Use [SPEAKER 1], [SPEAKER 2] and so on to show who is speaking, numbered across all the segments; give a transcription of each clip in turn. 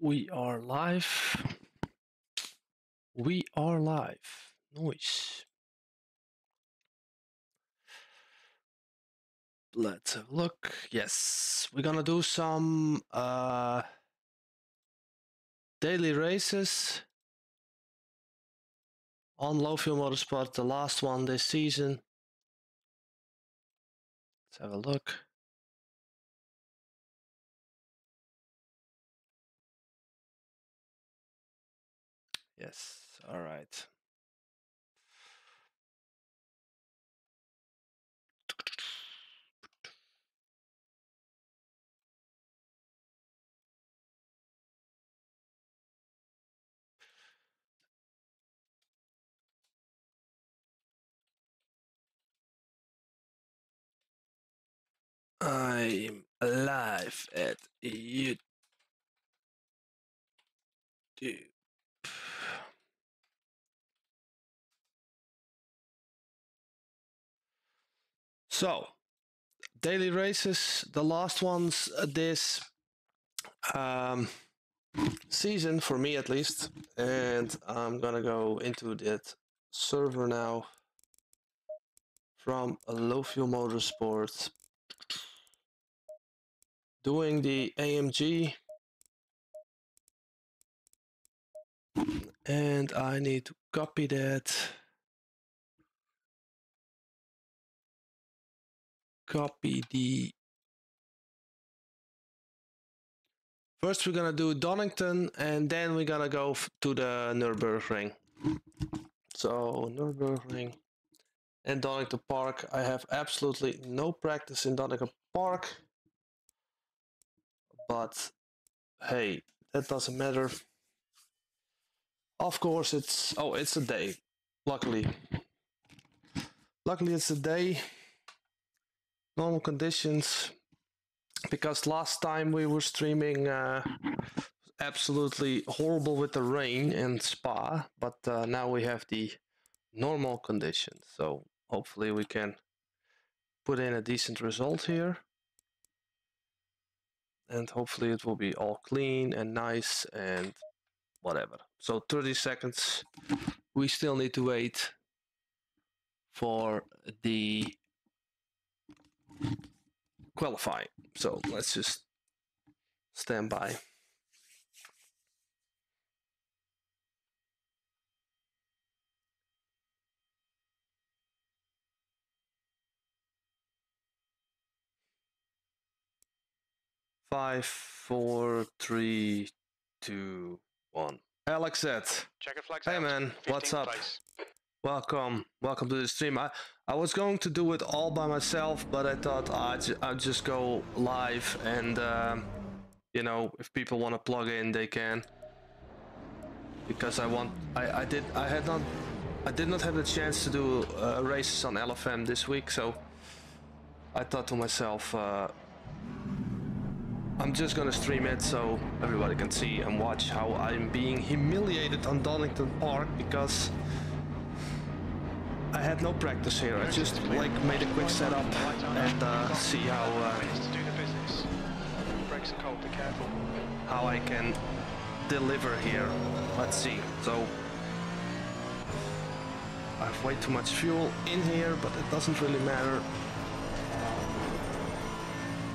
[SPEAKER 1] we are live. We are live. Noise. Let's have a look. Yes, we're gonna do some uh, daily races on Low Fuel Motorsport, the last one this season. Let's have a look. Yes, all right. I'm live at YouTube. So, daily races, the last ones uh, this um, season, for me at least. And I'm gonna go into that server now from Low Fuel Motorsport doing the AMG and I need to copy that copy the first we're gonna do Donington and then we're gonna go to the Nürburgring so Nürburgring and Donington Park I have absolutely no practice in Donington Park but hey, that doesn't matter. Of course, it's oh, it's a day. Luckily, luckily it's a day. Normal conditions, because last time we were streaming uh, absolutely horrible with the rain and Spa, but uh, now we have the normal conditions. So hopefully we can put in a decent result here and hopefully it will be all clean and nice and whatever. So 30 seconds. We still need to wait for the qualify. So let's just stand by. Five, four, three, two, one. Alex said,
[SPEAKER 2] Checker flags
[SPEAKER 1] Hey
[SPEAKER 2] out.
[SPEAKER 1] man, what's up?
[SPEAKER 2] place.
[SPEAKER 1] Welcome, welcome to the stream. I, I was going to do it all by myself, but I thought I'd, I'd just go live and, um, you know, if people want to plug in, they can. Because I want, I, I did, I had not, I did not have the chance to do uh, races on LFM this week, so I thought to myself, uh, I'm just gonna stream it so everybody can see and watch how I'm being humiliated on Donington Park because I had no practice here. I just like made a quick setup and uh, see how uh, how I can deliver here. Let's see. So I have way too much fuel in here, but it doesn't really matter.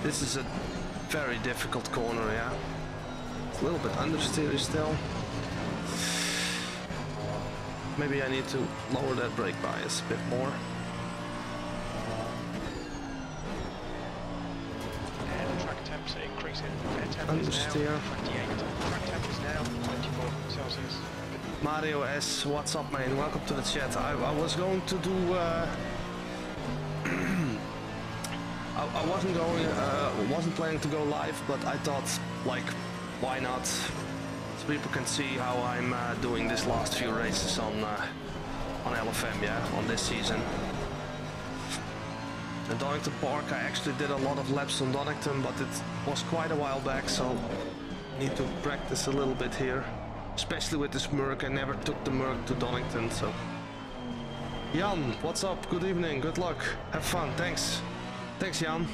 [SPEAKER 1] This is a very difficult corner, yeah. It's a little bit understeer still. Maybe I need to lower that brake bias a bit more.
[SPEAKER 2] And track temps increasing. Air temp
[SPEAKER 1] Understeer.
[SPEAKER 2] 28. Track temp is now 24 Celsius.
[SPEAKER 1] Mario S, what's up, man? Welcome to the chat. I, I was going to do. Uh, I, I wasn't going, uh, wasn't planning to go live, but I thought, like, why not? So people can see how I'm uh, doing this last few races on uh, on LFM, yeah, on this season. And Donington Park, I actually did a lot of laps on Donington, but it was quite a while back, so need to practice a little bit here. Especially with this Merc, I never took the Merc to Donington, so... Jan, what's up? Good evening, good luck. Have fun, thanks. Thanks, Jan.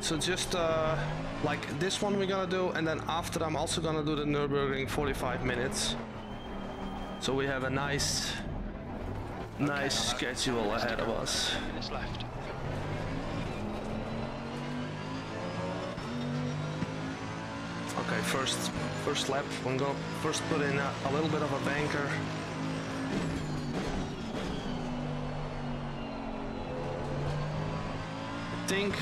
[SPEAKER 1] so just uh, like this one we're gonna do, and then after I'm also gonna do the Nürburgring 45 minutes. So we have a nice, nice schedule ahead of us.
[SPEAKER 2] Minutes left.
[SPEAKER 1] Okay, first, first lap. I'm gonna first put in a, a little bit of a banker. I think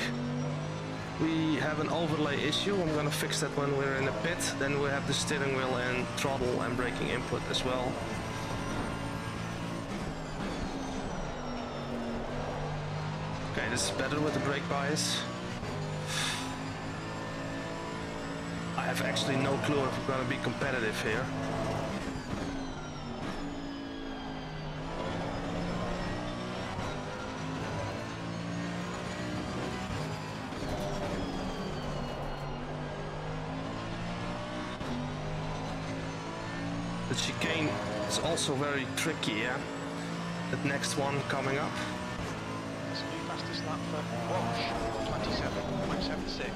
[SPEAKER 1] we have an overlay issue. I'm gonna fix that when we're in the pit. Then we have the steering wheel and throttle and braking input as well. Okay, this is better with the brake bias. I have actually no clue if we're gonna be competitive here. Also very tricky, yeah? That next one coming up.
[SPEAKER 2] That's the new fastest lap for Walsh, 27.76.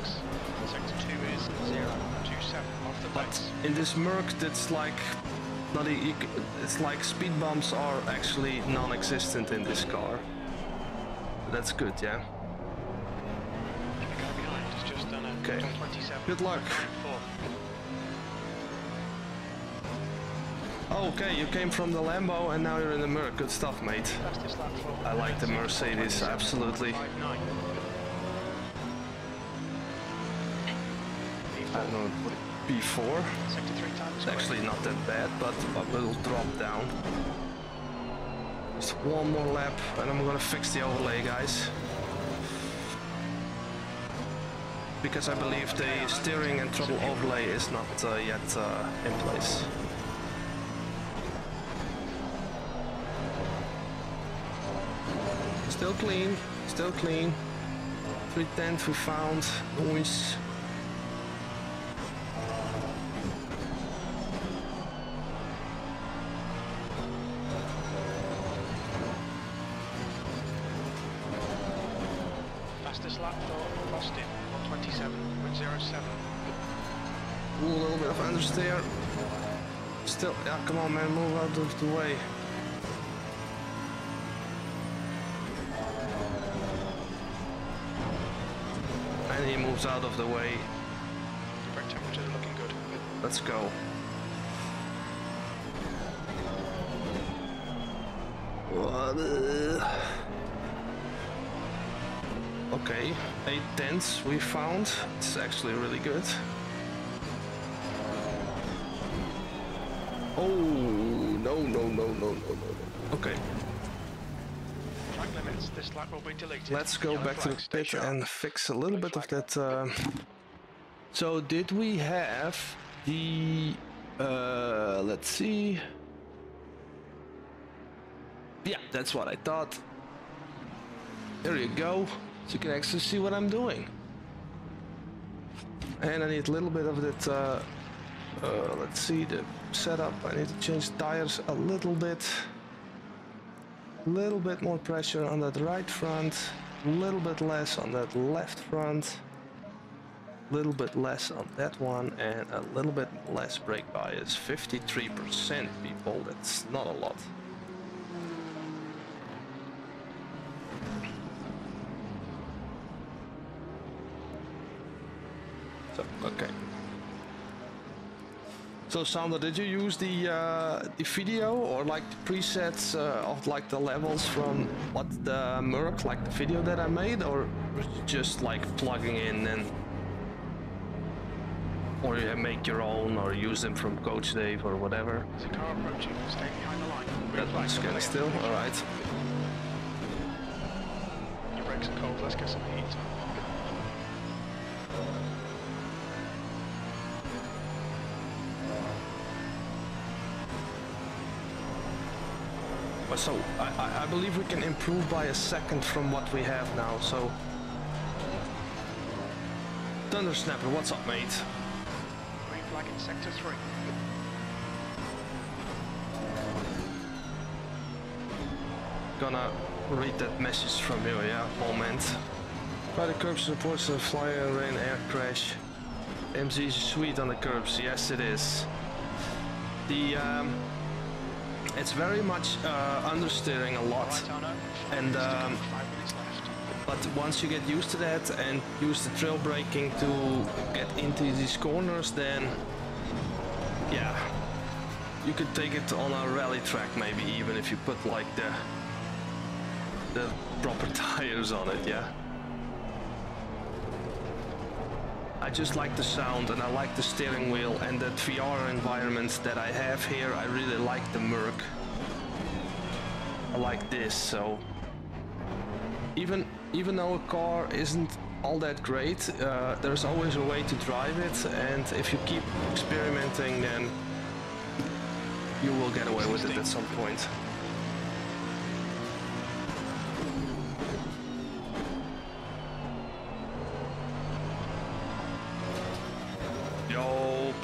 [SPEAKER 2] Sector 2 is 0.27 off the
[SPEAKER 1] But
[SPEAKER 2] pace.
[SPEAKER 1] in this Merc, that's like not a, you it's like speed bumps are actually non-existent in this car. That's good, yeah.
[SPEAKER 2] The guy behind has just done a
[SPEAKER 1] Okay. Good luck. Oh, okay, you came from the Lambo and now you're in the Merc. Good stuff, mate. I like the Mercedes, absolutely. I don't know, B4?
[SPEAKER 2] Sector 3 time is
[SPEAKER 1] It's actually not that bad, but a little drop down. Just one more lap and I'm gonna fix the overlay, guys. Because I believe the steering and throttle overlay is not uh, yet uh, in place. Clean, still clean. 310 we found, noise.
[SPEAKER 2] Fastest lap for Austin, 127.07.
[SPEAKER 1] Ooh, a little bit of understeer. Still, yeah, come on, man, move out of the way. Moves out of the way.
[SPEAKER 2] Brake temperature looking good.
[SPEAKER 1] Let's go. What? Okay, eight tenths we found. It's actually really good. Oh no no no no no no no. Okay,
[SPEAKER 2] this will be deleted.
[SPEAKER 1] let's go
[SPEAKER 2] Yellow
[SPEAKER 1] back to the
[SPEAKER 2] flag,
[SPEAKER 1] pit and fix a little bit of that. Uh... So did we have the? Uh, let's see. Yeah, that's what I thought. There you go. So you can actually see what I'm doing. And I need a little bit of that. Uh, uh, let's see the setup. I need to change tires a little bit. Little bit more pressure on that right front. A little bit less on that left front. A little bit less on that one, and a little bit less brake bias. 53% people. That's not a lot. So, okay. So Sander, did you use the uh, the video or like the presets uh, of like the levels from what the Merc, like the video that I made, or just like plugging in and or you make your own or use them from Coach Dave or whatever? That one's of still. All right.
[SPEAKER 2] Your brakes are cold, let's get some heat.
[SPEAKER 1] So I, I- I believe we can improve by a second from what we have now. So Thunder Snapper, what's up, mate?
[SPEAKER 2] Green flag in sector 3.
[SPEAKER 1] Gonna read that message from you, yeah? Moment. By the curbs reports a fly and rain air crash. MZ is sweet on the curbs. Yes, it is. The um, it's very much uh, understeering a lot, and um, but once you get used to that and use the trail braking to get into these corners, then yeah, you could take it on a rally track maybe even if you put like the the proper tires on it. Yeah. I just like the sound and I like the steering wheel and that VR environment that I have here. I really like the Merc. I like this, so even even though a car isn't all that great, uh, there's always a way to drive it, and if you keep experimenting, then you will get away with it at some point.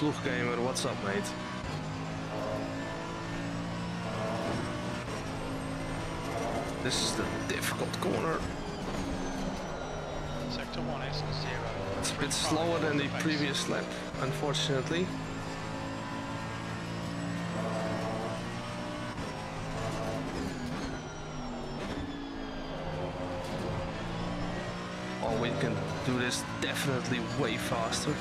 [SPEAKER 1] Ploeggamer, what's up, mate? This is the difficult corner.
[SPEAKER 2] Sector 1 is 0.
[SPEAKER 1] It's a bit slower than the previous lap, unfortunately. Oh, we can do this definitely way faster.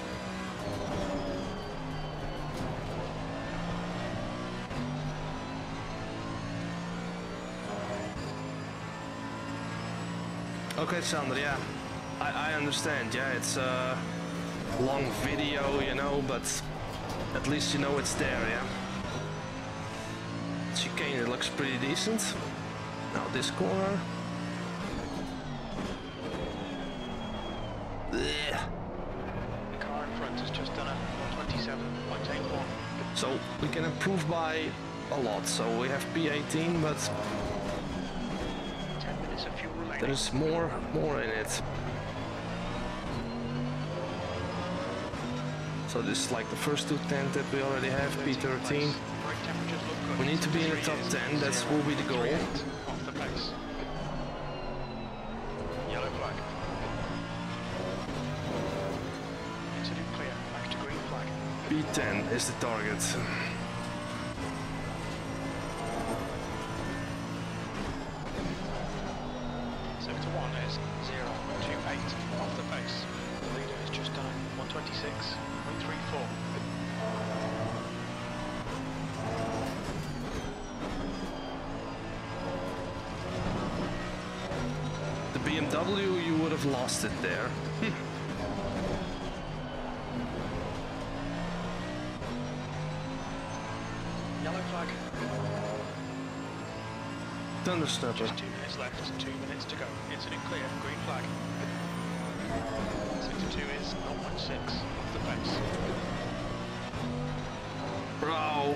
[SPEAKER 1] Okay, Sander, yeah. I, I understand, yeah, it's uh, a long video, you know, but at least you know it's there, yeah. Chicane, it looks pretty decent. Now this corner.
[SPEAKER 2] The car in front has just done a 127.81.
[SPEAKER 1] So we can improve by a lot. So we have P18, but
[SPEAKER 2] 10 minutes of fuel remaining.
[SPEAKER 1] There's more, more in it. So this is like the first two tent that we already have,
[SPEAKER 2] 13th
[SPEAKER 1] P13.
[SPEAKER 2] place. Brake temperatures look good.
[SPEAKER 1] We need to be in the top 10, that
[SPEAKER 2] zero.
[SPEAKER 1] will be the goal.
[SPEAKER 2] Yellow flag. Incident clear. Back to green flag.
[SPEAKER 1] P10 is the target. Thundersnapper.
[SPEAKER 2] Just two minutes left. Two minutes to go. Incident clear. Green flag. Sector 2 is 0.6 off the pace.
[SPEAKER 1] Bro.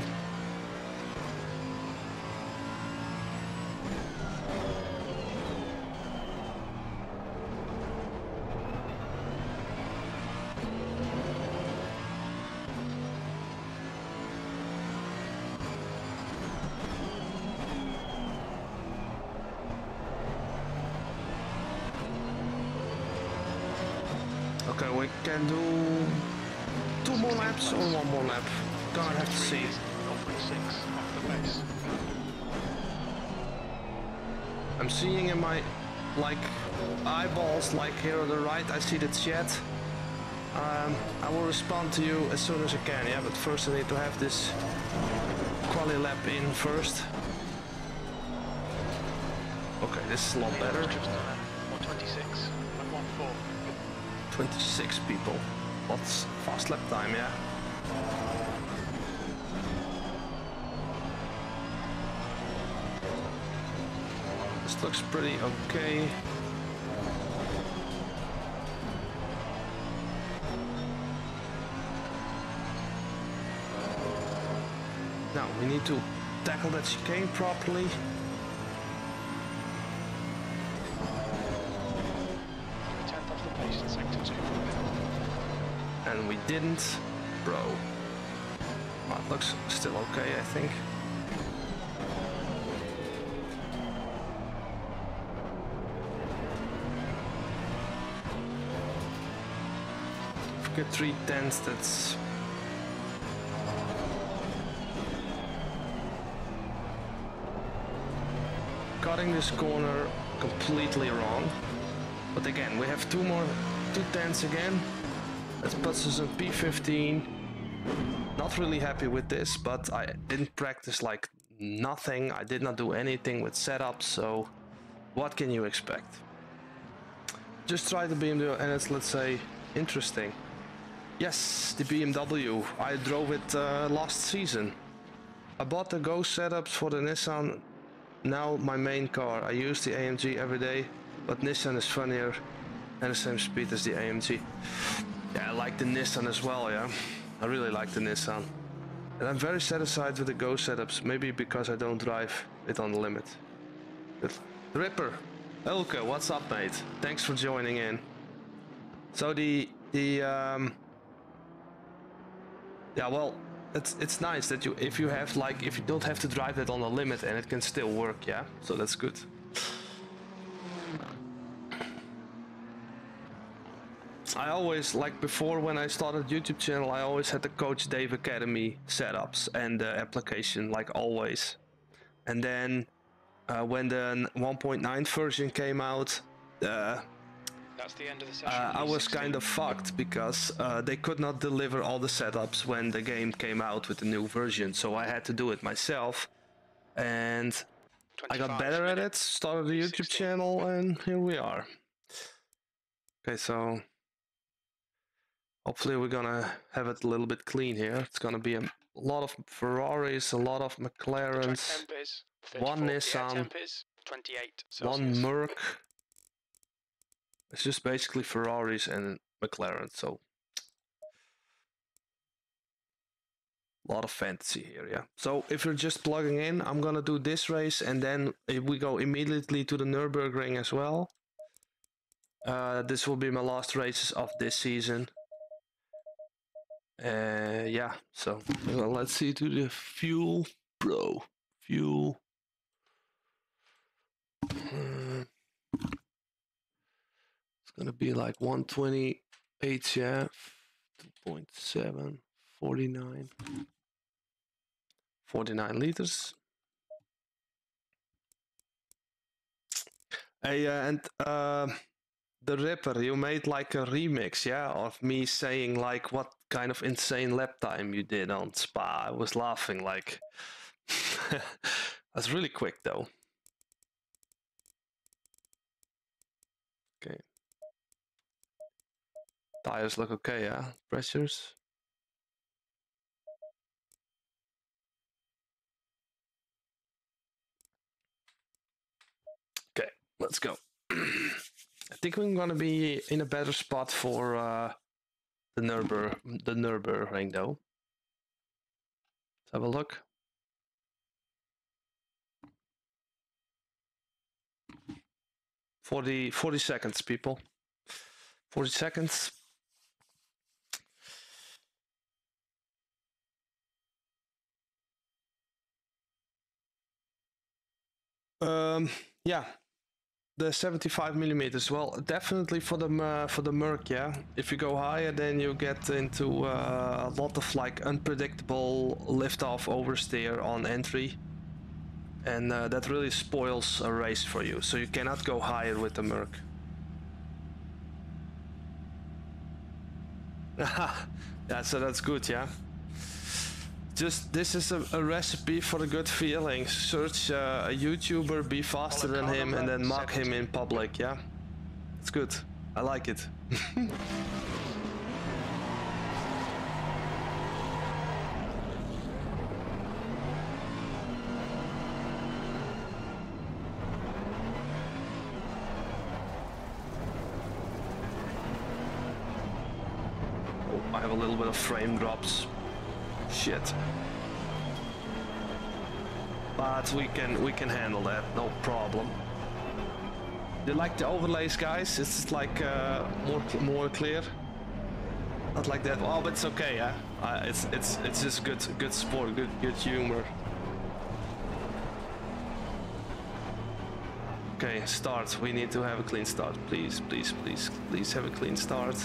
[SPEAKER 1] Okay, we can do two more laps or one more lap. Gonna have to see.
[SPEAKER 2] 0.6 off the pace.
[SPEAKER 1] I'm seeing in my like eyeballs, like here on the right, I see the chat. Um, I will respond to you as soon as I can. Yeah, but first I need to have this quali lap in first. Okay, this is a lot better.
[SPEAKER 2] has just done a 126.14.
[SPEAKER 1] 26 people. What's fast lap time? Yeah. This looks pretty okay. Now we need to tackle that chicane properly. Didn't. Bro. Well, it looks still okay, I think. at three tenths. That's cutting this corner completely wrong. But again, we have two more, two tenths again. That puts us in P15. Not really happy with this, but I didn't practice like nothing. I did not do anything with setups, so what can you expect? Just try the BMW and it's, let's say, interesting. Yes, the BMW. I drove it uh, last season. I bought the Go setups for the Nissan. Now my main car. I use the AMG every day, but Nissan is funnier and the same speed as the AMG. Yeah, I like the Nissan as well, yeah. I really like the Nissan. And I'm very satisfied with the Go setups, maybe because I don't drive it on the limit. Good. Ripper, Elke, what's up mate? Thanks for joining in. So the, the, um, yeah, well, it's it's nice that you if you have like if you don't have to drive it on the limit and it can still work, yeah. So that's good. I always like before when I started YouTube channel, I always had the Coach Dave Academy setups and the application like always. And then uh, when the 1.9 version came out, uh,
[SPEAKER 2] That's the end of the session.
[SPEAKER 1] uh, I was kind of fucked because uh, they could not deliver all the setups when the game came out with the new version, so I had to do it myself. And I got better at it, started a YouTube
[SPEAKER 2] 16.
[SPEAKER 1] channel, and here we are. Okay, so hopefully we're gonna have it a little bit clean here. It's gonna be a lot of Ferraris, a lot of McLarens, one
[SPEAKER 2] 34, the air
[SPEAKER 1] Nissan,
[SPEAKER 2] temp is 28
[SPEAKER 1] one. Merc. It's just basically Ferraris and McLaren, so a lot of fantasy here, yeah. So if you're just plugging in, I'm gonna do this race and then if we go immediately to the Nürburgring as well. Uh, this will be my last races of this season. Uh, yeah, so well, let's see to the fuel, bro. Fuel. Uh, it's gonna be like 120 HF, 2.7, 49, 49 liters. Hey, uh, and uh, the Ripper, you made like a remix, yeah, of me saying like what kind of insane lap time you did on Spa. I was laughing like. That's really quick though. Okay. Tires look okay, yeah. Pressures. Okay, let's go. I think we're gonna be in a better spot for uh, the Nürburg, the Nürburgring, though. Let's have a look. Forty, forty seconds, people. Forty seconds. Um, yeah, the 75 millimeters. Well, definitely for the uh, for the Merc. Yeah, if you go higher, then you get into uh, a lot of like unpredictable liftoff oversteer on entry, and uh, that really spoils a race for you. So you cannot go higher with the Merc. yeah, so that's good. Yeah. Just this is a, a recipe for a good feeling. Search uh, a YouTuber, be faster than him, and then mock him in public. Yeah, it's good. I like it. Oh, I have a little bit of frame drops. Shit. But we can we can handle that, no problem. You like the overlays, guys? It's like uh, more more clear. Not like that. Oh, but it's okay. Yeah, uh, it's it's it's just good good sport, good good humor. Okay, start. We need to have a clean start, please, please, please, please have a clean start.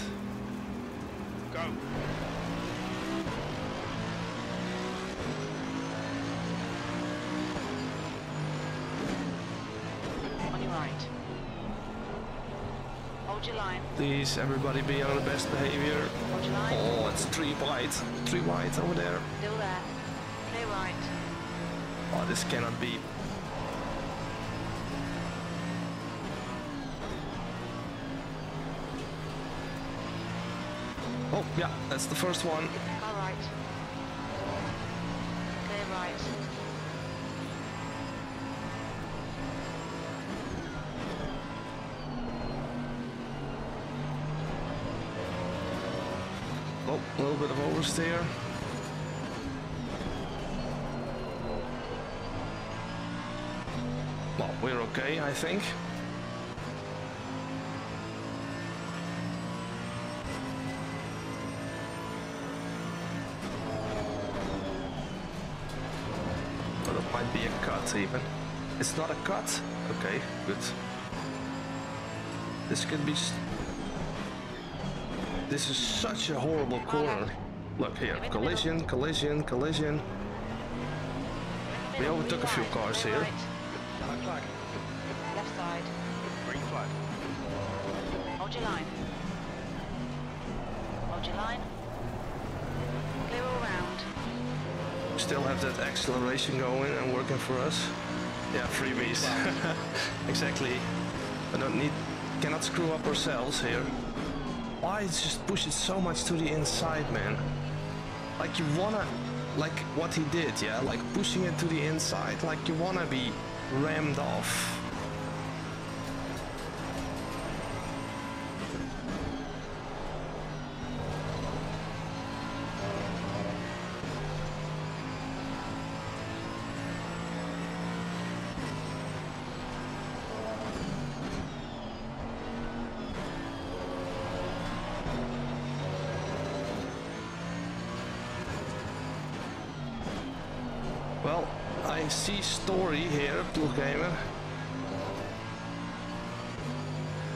[SPEAKER 2] Go.
[SPEAKER 1] Please, everybody be on the best behavior.
[SPEAKER 3] Hold your line.
[SPEAKER 1] Oh, it's three wide. Three wide over there.
[SPEAKER 3] Still there. Play right.
[SPEAKER 1] Oh, this cannot be. Oh, yeah, that's the first one.
[SPEAKER 3] Car right. Clear right.
[SPEAKER 1] Oh, a little bit of oversteer. Well, we're okay, I think. But it might be a cut even. It's not a cut? Okay, good. This could be... s- This is such a horrible corner. Look here, collision, collision, collision. We overtook a few cars here.
[SPEAKER 3] right.
[SPEAKER 2] Flag.
[SPEAKER 3] Left side.
[SPEAKER 2] Green flag.
[SPEAKER 3] Hold your line. Hold your line. Clear all round.
[SPEAKER 1] Still have that acceleration going and working for us. Yeah, freebies. exactly. I don't need, cannot screw up ourselves here. Why it just push it so much to the inside, man? Like you wanna, like what he did, yeah? Like pushing it to the inside, like you wanna be rammed off. I see story here, Blue Gamer.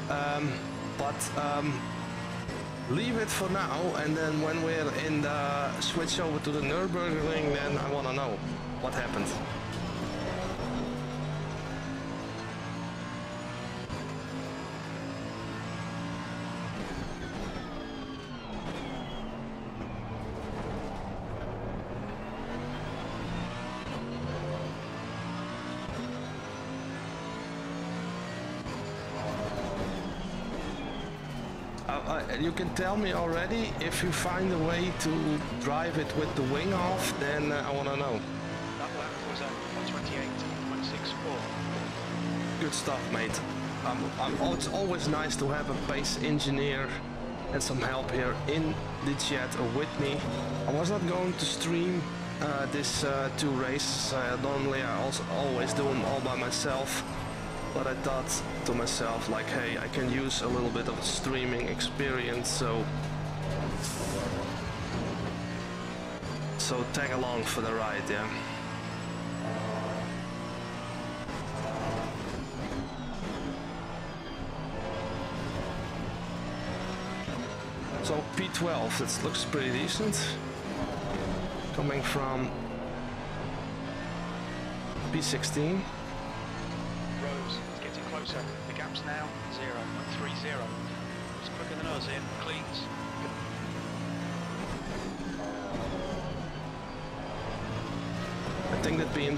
[SPEAKER 1] Um, but um, leave it for now, and then when we're in the switch over to the Nürburgring, then I want to know what happened. Tell me already if you find a way to drive it with the wing off, then uh, I want to know.
[SPEAKER 2] That lap was at 128.64.
[SPEAKER 1] Good stuff, mate. Um, I'm, oh, it's always nice to have a base engineer and some help here in the chat with me. I was not going to stream uh, this uh, two races. Uh, normally I also always do them all by myself. But I thought to myself, like, hey, I can use a little bit of streaming experience, so so tag along for the ride, yeah. So P12, that looks pretty decent. Coming from P16.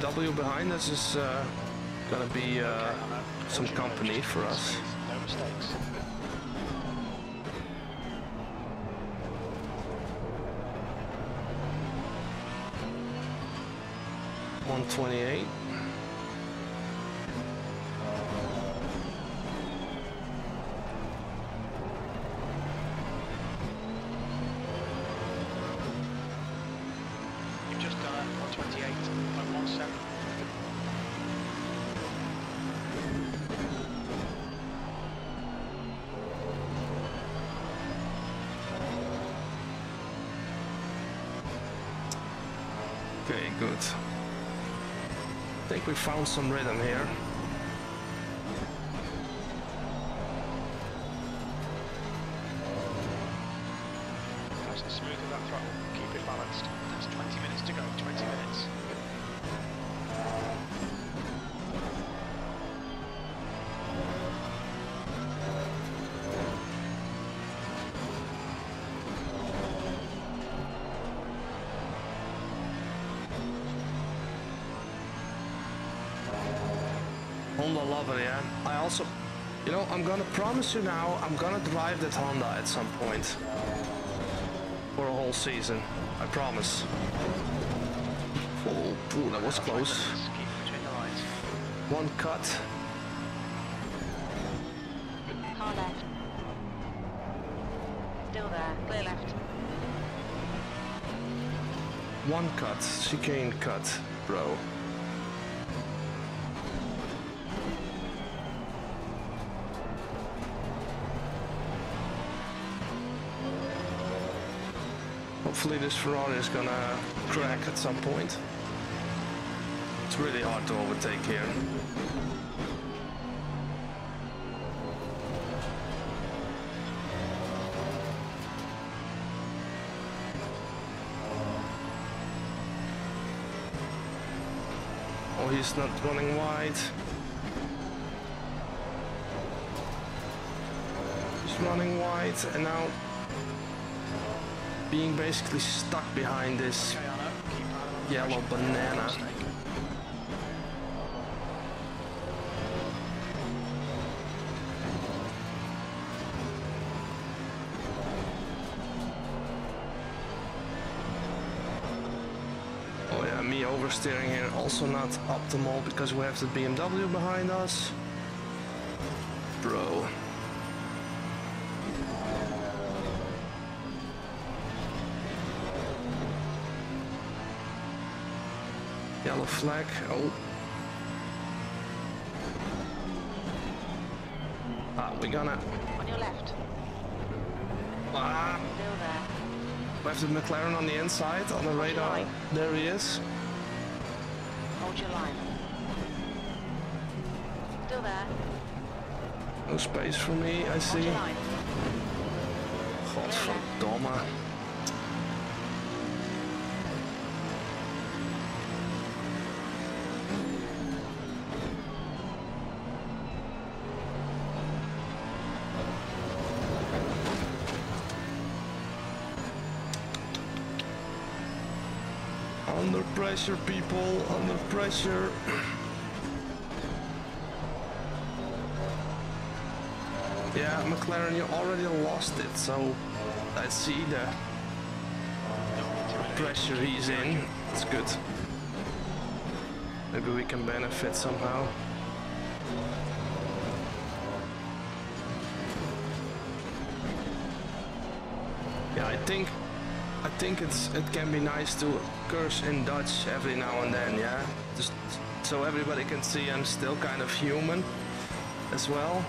[SPEAKER 1] BMW behind us is uh, gonna be uh, some company for us. One twenty-eight. Found some rhythm here. Know, I'm gonna promise you now, I'm gonna drive that Honda at some point. For a whole season. I promise. Oh, ooh, that was close.
[SPEAKER 2] Minutes. Keep it between the lines.
[SPEAKER 1] One cut.
[SPEAKER 3] Car left. Still there. Clear left.
[SPEAKER 1] One cut. Chicane cut, bro. Hopefully this Ferrari is gonna crack at some point. It's really hard to overtake here. Oh, he's not running wide. He's running wide and now being basically stuck behind this yellow banana. Oh yeah, me oversteering here also not optimal because we have the BMW behind us. Bro. Flag. Oh. Ah, we're gonna.
[SPEAKER 3] On your left.
[SPEAKER 1] Ah,
[SPEAKER 3] Still there.
[SPEAKER 1] we have the McLaren on the inside on the radar.
[SPEAKER 3] line.
[SPEAKER 1] There he is.
[SPEAKER 3] Hold your line. Still there.
[SPEAKER 1] No space for me, I
[SPEAKER 3] Hold
[SPEAKER 1] see. Pressure, people, under pressure. Yeah, McLaren, you already lost it, so I see the pressure he's in. It's good. Maybe we can benefit somehow. Yeah, I think think it's it can be nice to curse in Dutch every now and then, yeah? Just so everybody can see I'm still kind of human as well.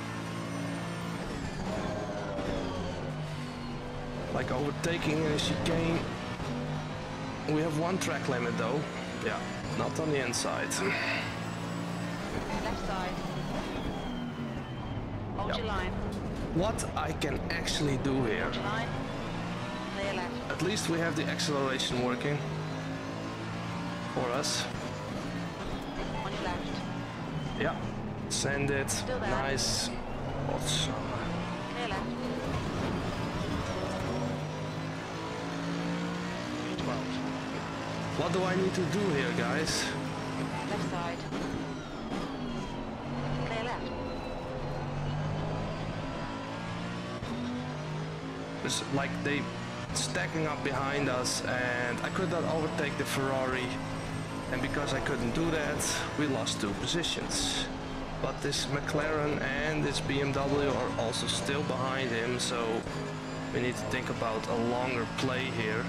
[SPEAKER 1] like overtaking in a chicane. We have one track limit though. Yeah, not on the inside.
[SPEAKER 3] Left side. Hold
[SPEAKER 1] Yep.
[SPEAKER 3] your line.
[SPEAKER 1] What I can actually do here,
[SPEAKER 3] Hold your line. Clear left.
[SPEAKER 1] at least we have the acceleration working for us.
[SPEAKER 3] On your left.
[SPEAKER 1] Yeah, send it.
[SPEAKER 3] Still there.
[SPEAKER 1] Nice. Awesome.
[SPEAKER 3] Clear left.
[SPEAKER 2] 12.
[SPEAKER 1] What do I need to do here, guys?
[SPEAKER 3] Left side. Clear left.
[SPEAKER 1] It's like they stacking up behind us and I could not overtake the Ferrari. And because I couldn't do that we lost two positions. But this McLaren and this BMW are also still behind him so we need to think about a longer play here.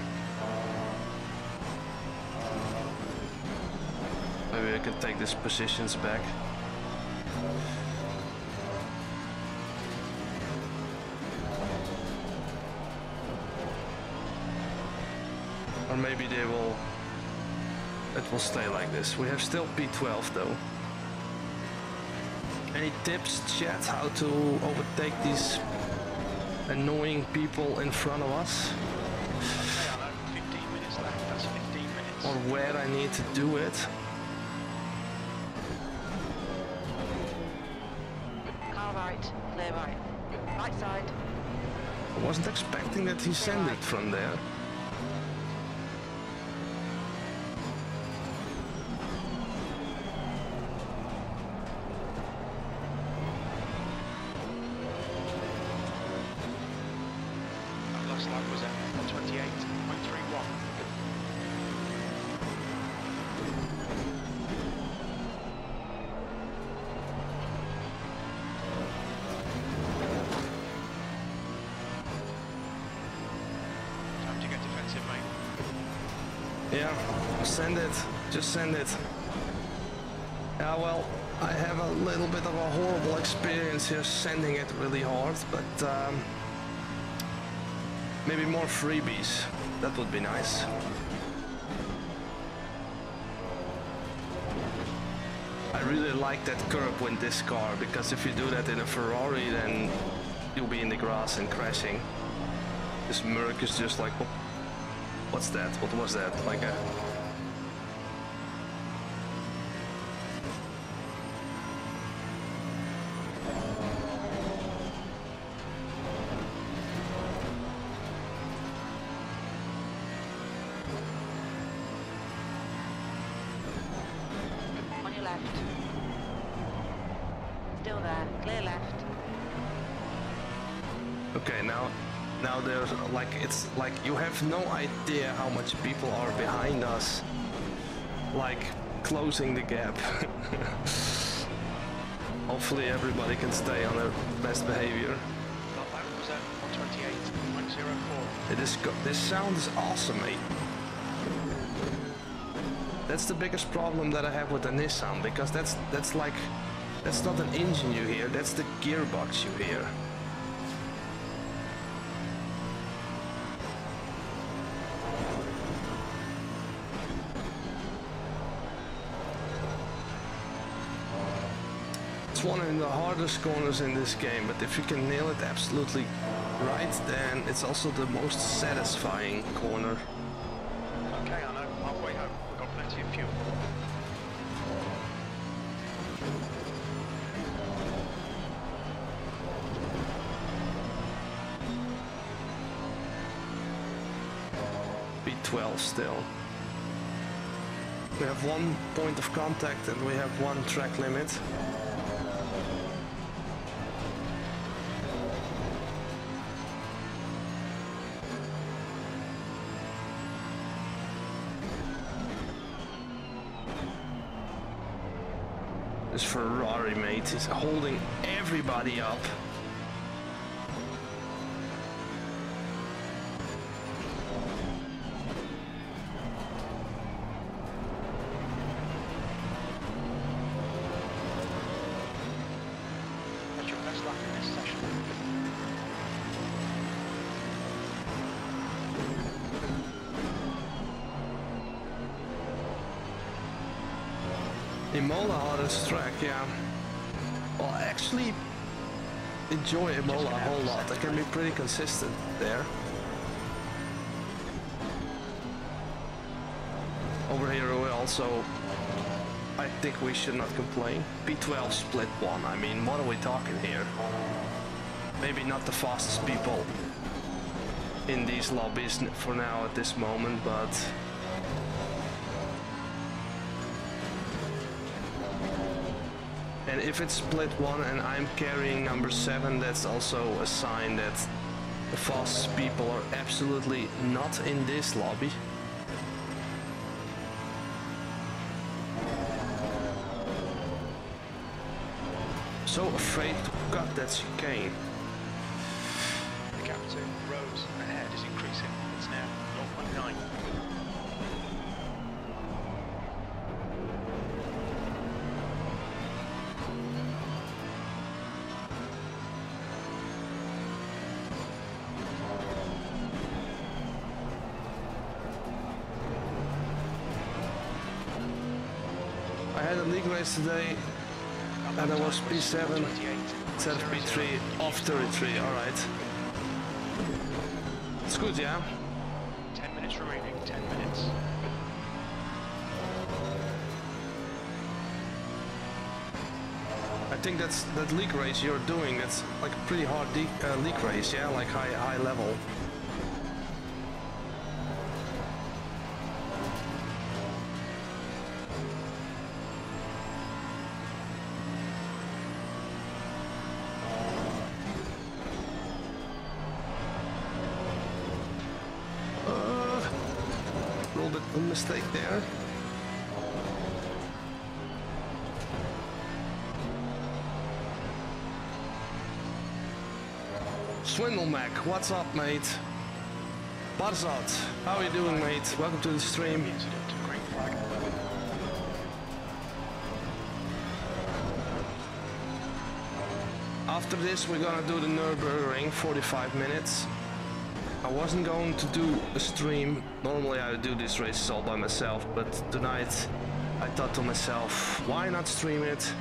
[SPEAKER 1] Maybe I can take these positions back We'll stay like this. We have still P12 though. Any tips, chat, how to overtake these annoying people in front of us? Or where I need to do it?
[SPEAKER 3] Car right, clear right. Right side.
[SPEAKER 1] I wasn't expecting that he sent it from there. Yeah, well, I have a little bit of a horrible experience here sending it really hard, but um, maybe more freebies. That would be nice. I really like that curb in this car because if you do that in a Ferrari, then you'll be in the grass and crashing. This Merc is just like, what's that? What was that? Like a have no idea how much people are behind us, like closing the gap. Hopefully everybody can stay on their best behavior.
[SPEAKER 2] That lap was at 128.04.
[SPEAKER 1] It is go- this sound is awesome, mate. That's the biggest problem that I have with the Nissan because that's that's like that's not an engine you hear, that's the gearbox you hear. Hardest corners in this game, but if you can nail it absolutely right, then it's also the most satisfying corner.
[SPEAKER 2] Okay, I know. Halfway home. We've got plenty of fuel.
[SPEAKER 1] P12 still. We have one point of contact and we have one track limit. Everybody up.
[SPEAKER 2] What's your best lap in this?
[SPEAKER 1] Imola hardest track, yeah. Well, actually enjoy Imola a whole lot. I can be pretty consistent there. Over here we also, I think we should not complain. P12 split one, I mean, what are we talking here? Maybe not the fastest people in these lobbies for now at this moment, but if it's split one and I'm carrying number seven, that's also a sign that the fastest people are absolutely not in this lobby. So afraid to cut that chicane. yesterday and I was P7, instead P3, off 33, alright. It's good, yeah?
[SPEAKER 2] 10 minutes remaining, 10 minutes.
[SPEAKER 1] I think that's that leak race you're doing, that's like pretty hard uh, race, yeah? Like high, high level. Mistake there. Swindle Mac, what's up, mate? Barzat, how are you doing, mate? Welcome to the stream. After this, we're gonna do the Nürburgring, 45 minutes. I wasn't going to do a stream. Normally, I do these races all by myself, but tonight I thought to myself, why not stream it?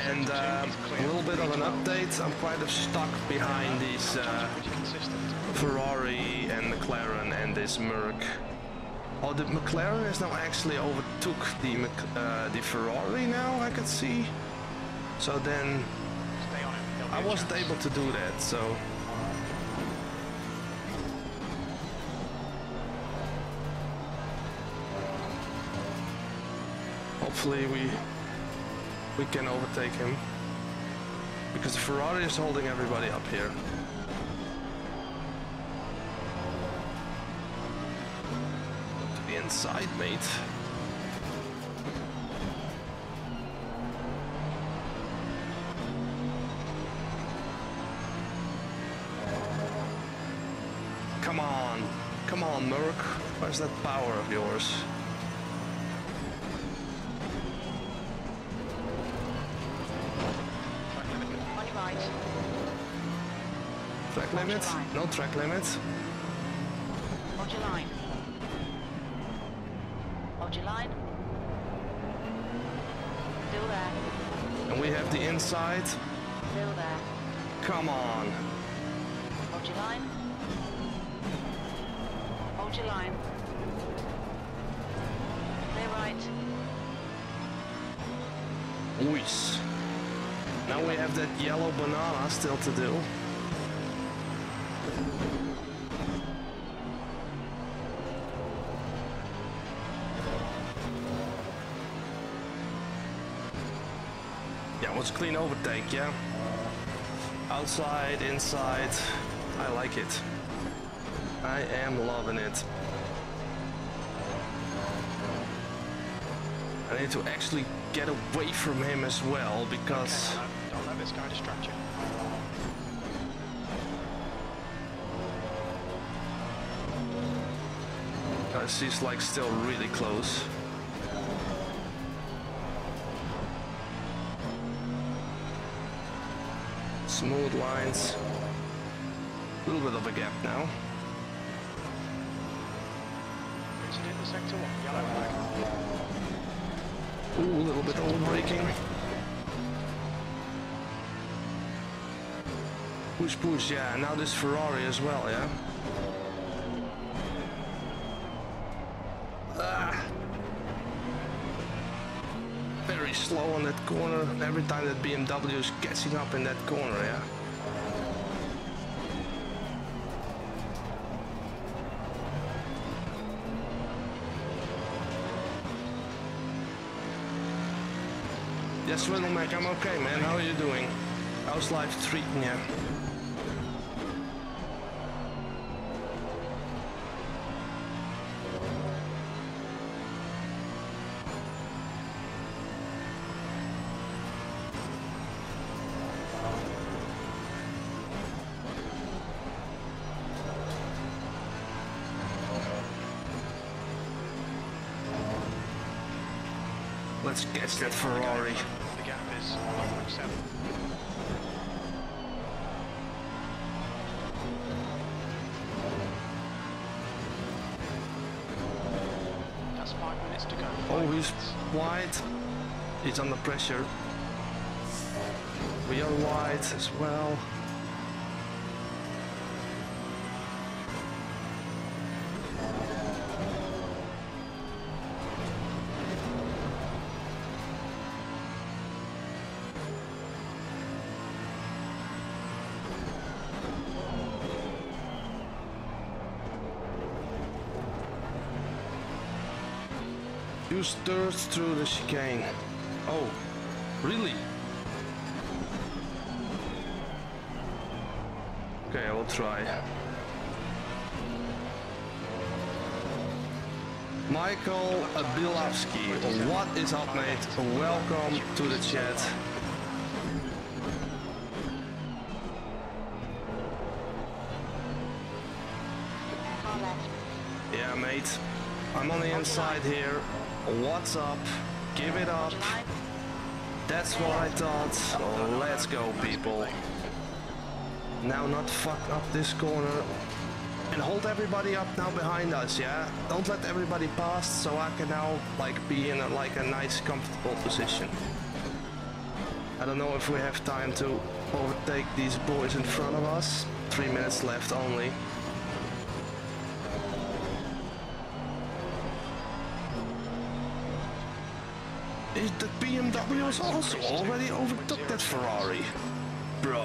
[SPEAKER 1] And um, a little bit of an update. I'm quite of stuck behind these uh, Ferrari McLaren and this Merc. Oh, the McLaren has now actually overtook the uh, the Ferrari now. I can see. So then I wasn't able to do that. So hopefully we we can overtake him because the Ferrari is holding everybody up here. Inside, mate. Come on. Come on, Merc. Where's that power of yours?
[SPEAKER 3] On your right.
[SPEAKER 1] Track limit? No track limit.
[SPEAKER 3] Hold your line. Hold your line. Still there.
[SPEAKER 1] And we
[SPEAKER 3] Still there.
[SPEAKER 1] Come on.
[SPEAKER 3] Hold your line. Hold your line. Clear right.
[SPEAKER 1] Ois. Now we have that yellow banana still to do. Clean overtake, yeah? Outside, inside, I like it. I am loving it. I need to actually get away from him as well because
[SPEAKER 2] Okay, don't let this guy distract you.
[SPEAKER 1] because he's like still really close. Lines. A little bit of a gap now. Ooh, a little bit over braking. Push, push, yeah. Now this Ferrari as well, yeah. Ah. Very slow on that corner. Every time that BMW is catching up in that corner, yeah. Yes, Swindle Mac, I'm okay, man. How are you doing? How's life treating you? Let's catch that Ferrari.
[SPEAKER 2] 1.7. That's five minutes to go.
[SPEAKER 1] Oh, he's wide. He's under pressure. We are wide as well. Use through the chicane. Oh, really? Okay, I will try. Michael Bilavsky, what is up mate? Welcome to the chat. Yeah mate, I'm on the inside here. What's up? Give it up. That's what I thought. Let's go people. Now not fuck up this corner. And hold everybody up now behind us, yeah? Don't let everybody pass so I can now like be in a, like a nice comfortable position. I don't know if we have time to overtake these boys in front of us. Three minutes left only. BMW has also already overtook that Ferrari? Bro.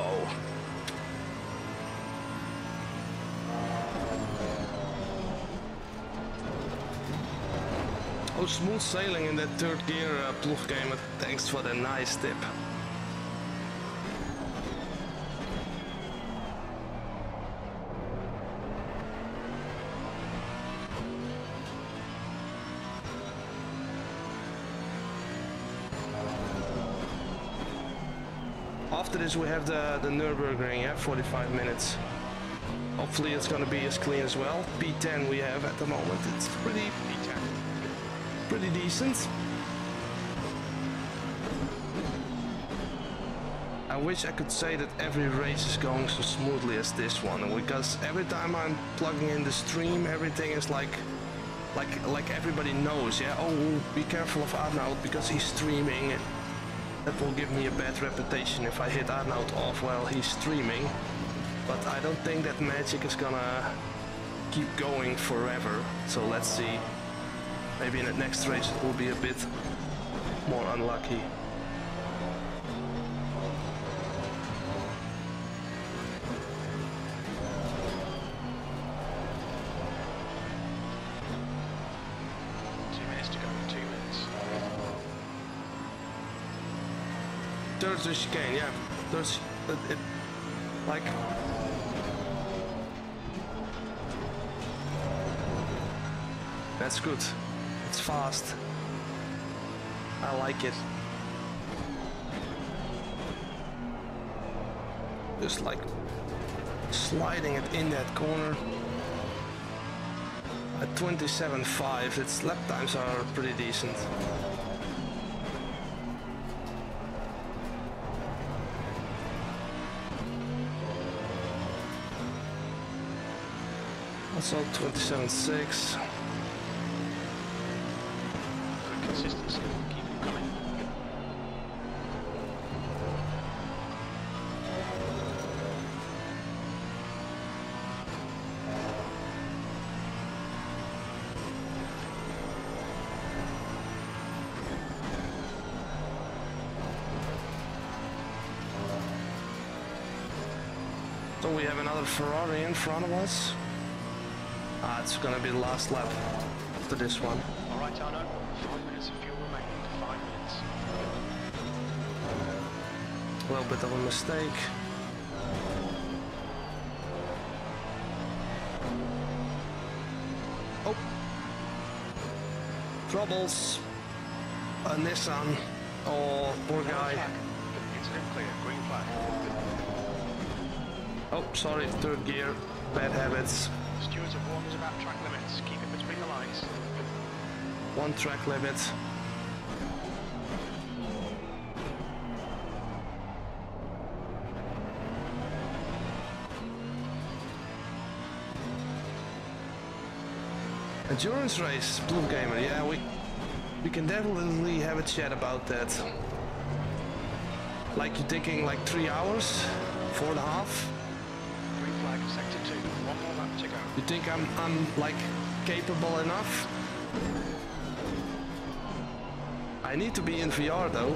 [SPEAKER 1] Oh, smooth sailing in that third gear, uh, Gamer. Thanks for the nice tip. We have the, the Nürburgring, yeah, 45 minutes. Hopefully it's gonna be as clean as well. P10 we have at the moment. It's pretty pretty decent. I wish I could say that every race is going so smoothly as this one, because every time I'm plugging in the stream, everything is like, like, like everybody knows, yeah. Oh, be careful of Arnout because he's streaming. That will give me a bad reputation if I hit Arnout off while he's streaming. But I don't think that magic is gonna keep going forever. So let's see. Maybe in the next race it will be a bit more unlucky. Third the chicane, yeah. It, it, like. That's good. It's fast. I like it. Just like sliding it in that corner. At 27.5, its lap times are pretty decent. Also 27.6.
[SPEAKER 2] Good consistency. Keep them coming.
[SPEAKER 1] So we have another Ferrari in front of us. Ah, it's gonna be the last lap after this one.
[SPEAKER 2] All right, Arno. Five minutes of fuel remaining. Five minutes.
[SPEAKER 1] A little bit of a mistake. Oh. Troubles. A Nissan. Oh, poor guy.
[SPEAKER 2] Incident clear. Green flag.
[SPEAKER 1] Oh, sorry, third gear. Bad habits.
[SPEAKER 2] Stewards have warned us about track limits. Keep it between the lines.
[SPEAKER 1] One track limit. Endurance race, Blue Gamer. Yeah, we we can definitely have a chat about that. Like you're thinking like three hours, four and a half.
[SPEAKER 2] Green flag, sector two. One more lap to go.
[SPEAKER 1] You think I'm I'm like capable enough? I need to be in VR though.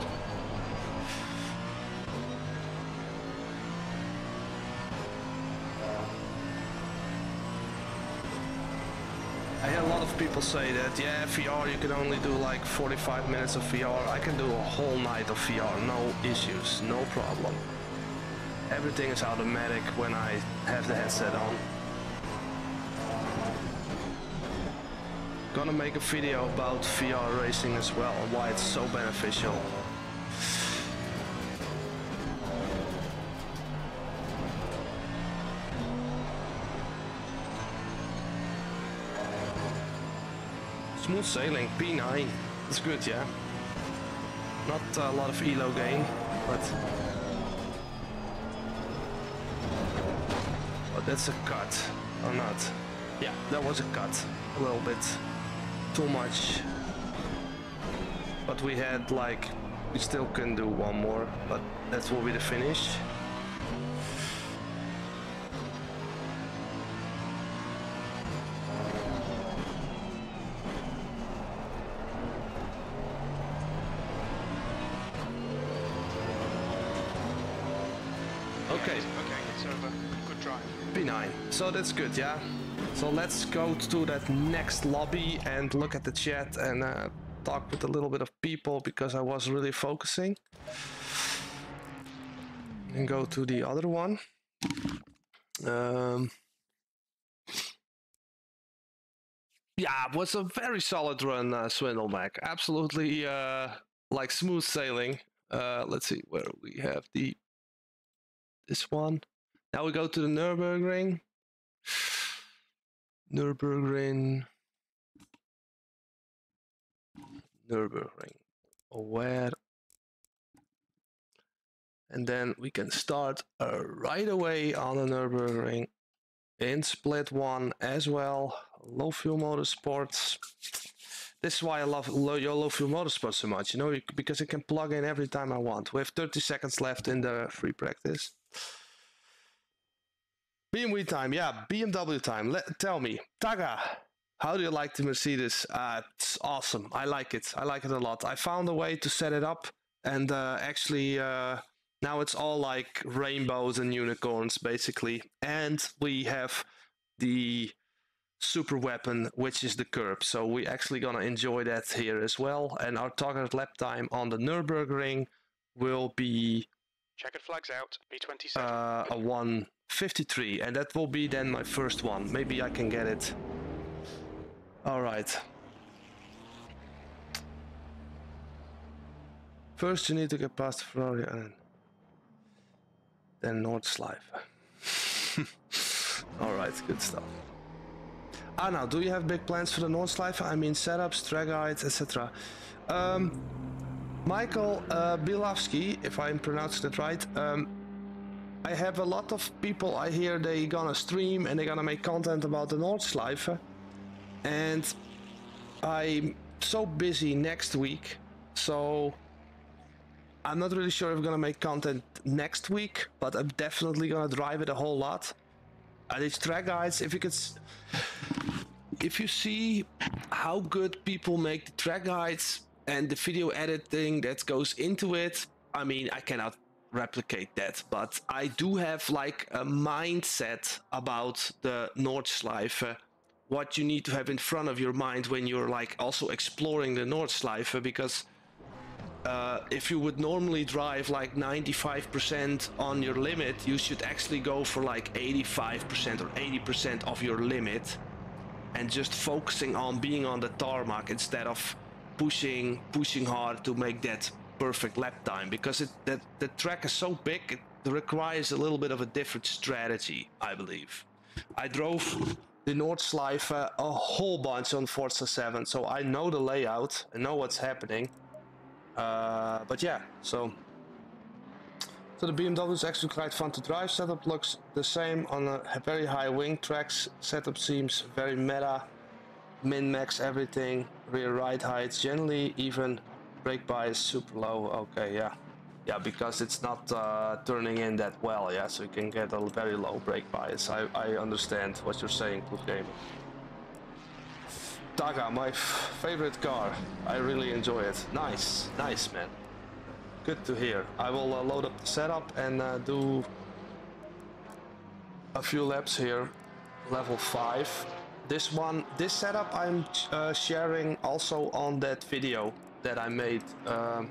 [SPEAKER 1] I hear a lot of people say that, yeah, VR, you can only do like 45 minutes of VR. I can do a whole night of VR, no issues, no problem. Everything is automatic when I have the headset on. Gonna make a video about VR racing as well, and why it's so beneficial. Smooth sailing, P9. That's good, yeah. Not a lot of elo gain, but... But that's a cut, or not? Yeah, that was a cut. A little bit. Too much. But we had like... We still can do one more, but that will be the finish. Okay.
[SPEAKER 2] Okay, it's over. Good drive.
[SPEAKER 1] P9. So that's good, yeah? So let's go to that next lobby and look at the chat and uh, talk with a little bit of people because I was really focusing. And go to the other one. Um, yeah, it was a very solid run, uh, Swindleback. Absolutely uh, like smooth sailing. Uh, let's see where we have the this one. Now we go to the Nürburgring. Nürburgring. Nürburgring. Where? And then we can start uh, right away on the Nürburgring in split one as well. Low fuel motorsports. This is why I love low, your low fuel motorsport so much, you know, because it can plug in every time I want. We have 30 seconds left in the free practice. BMW time, yeah, BMW time. Let, tell me, Taga, how do you like the Mercedes? Uh, it's awesome. I like it. I like it a lot. I found a way to set it up, and uh, actually, uh, now it's all like rainbows and unicorns, basically. And we have the super weapon, which is the curb. So we're actually gonna enjoy that here as well. And our target lap time on the Nürburgring will be
[SPEAKER 2] Checkered flags out. B twenty seven.
[SPEAKER 1] uh, a 153 and that will be then my first one. Maybe I can get it. All right. First you need to get past Ferrari and then Nordschleife. All right good stuff. Ah now do you have big plans for the Nordschleife? I mean setups track guides etc um, Michael uh, if I'm pronouncing it right um, I have a lot of people I hear they gonna stream and they're gonna make content about the Nordschleife and I'm so busy next week so I'm not really sure if I'm gonna make content next week but I'm definitely gonna drive it a whole lot. And it's track guides if you could if you see how good people make the track guides and the video editing that goes into it I mean I cannot replicate that but i do have like a mindset about the nordschleife. What you need to have in front of your mind when you're like also exploring the nordschleife because uh, if you would normally drive like 95% on your limit you should actually go for like 85% or 80% of your limit and just focusing on being on the tarmac instead of pushing pushing hard to make that perfect lap time because it that the track is so big it requires a little bit of a different strategy i believe i drove the Nordschleife a whole bunch on Forza 7 so i know the layout i know what's happening uh, but yeah so so the BMW is actually quite fun to drive. Setup looks the same on a very high wing tracks. Setup seems very meta. Min max everything. Rear ride heights generally even. Brake bias super low. Okay, yeah. yeah, because it's not uh, turning in that well, yeah, so you can get a very low brake bias. I, I understand what you're saying, Blue Game. Daga, my favorite car. I really enjoy it. Nice, nice, man. Good to hear. I will uh, load up the setup and uh, do a few laps here. Level 5. This one, this setup I'm uh, sharing also on that video that I made um,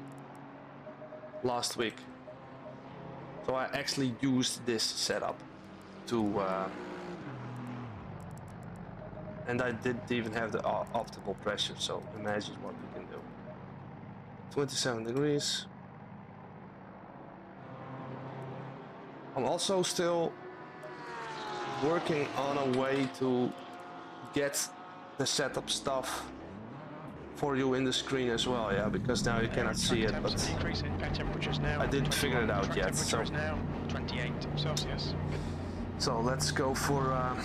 [SPEAKER 1] last week. So I actually used this setup to... Uh, and I didn't even have the optimal pressure, so imagine what we can do. 27 degrees. I'm also still working on a way to get the setup stuff for you in the screen as well, yeah, because now you cannot see it, but
[SPEAKER 2] decreasing air temperatures now.
[SPEAKER 1] I didn't figure it out yet, so-
[SPEAKER 2] now 28 Celsius.
[SPEAKER 1] so let's go for uh,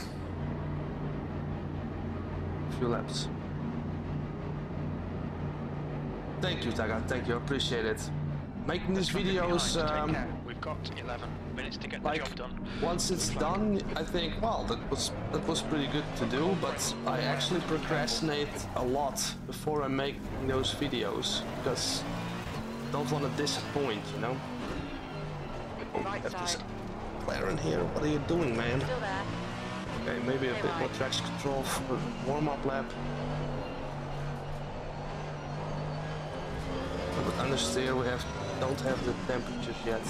[SPEAKER 1] a few laps. Thank you, Taga. Thank you. I appreciate it. Making these
[SPEAKER 2] Let's not get
[SPEAKER 1] videos, um.
[SPEAKER 2] We've got 11 minutes to get
[SPEAKER 1] like
[SPEAKER 2] the job done.
[SPEAKER 1] once it's done, I think, well, that was that was pretty good to do. But I actually procrastinate a lot before I make those videos because I don't want to disappoint, you know. Oh,
[SPEAKER 3] Right
[SPEAKER 1] have this
[SPEAKER 3] side.
[SPEAKER 1] McLaren here. What are you doing, man? Okay, maybe a bit more traction control for warm-up lap. But understeer, we have don't have the temperatures yet.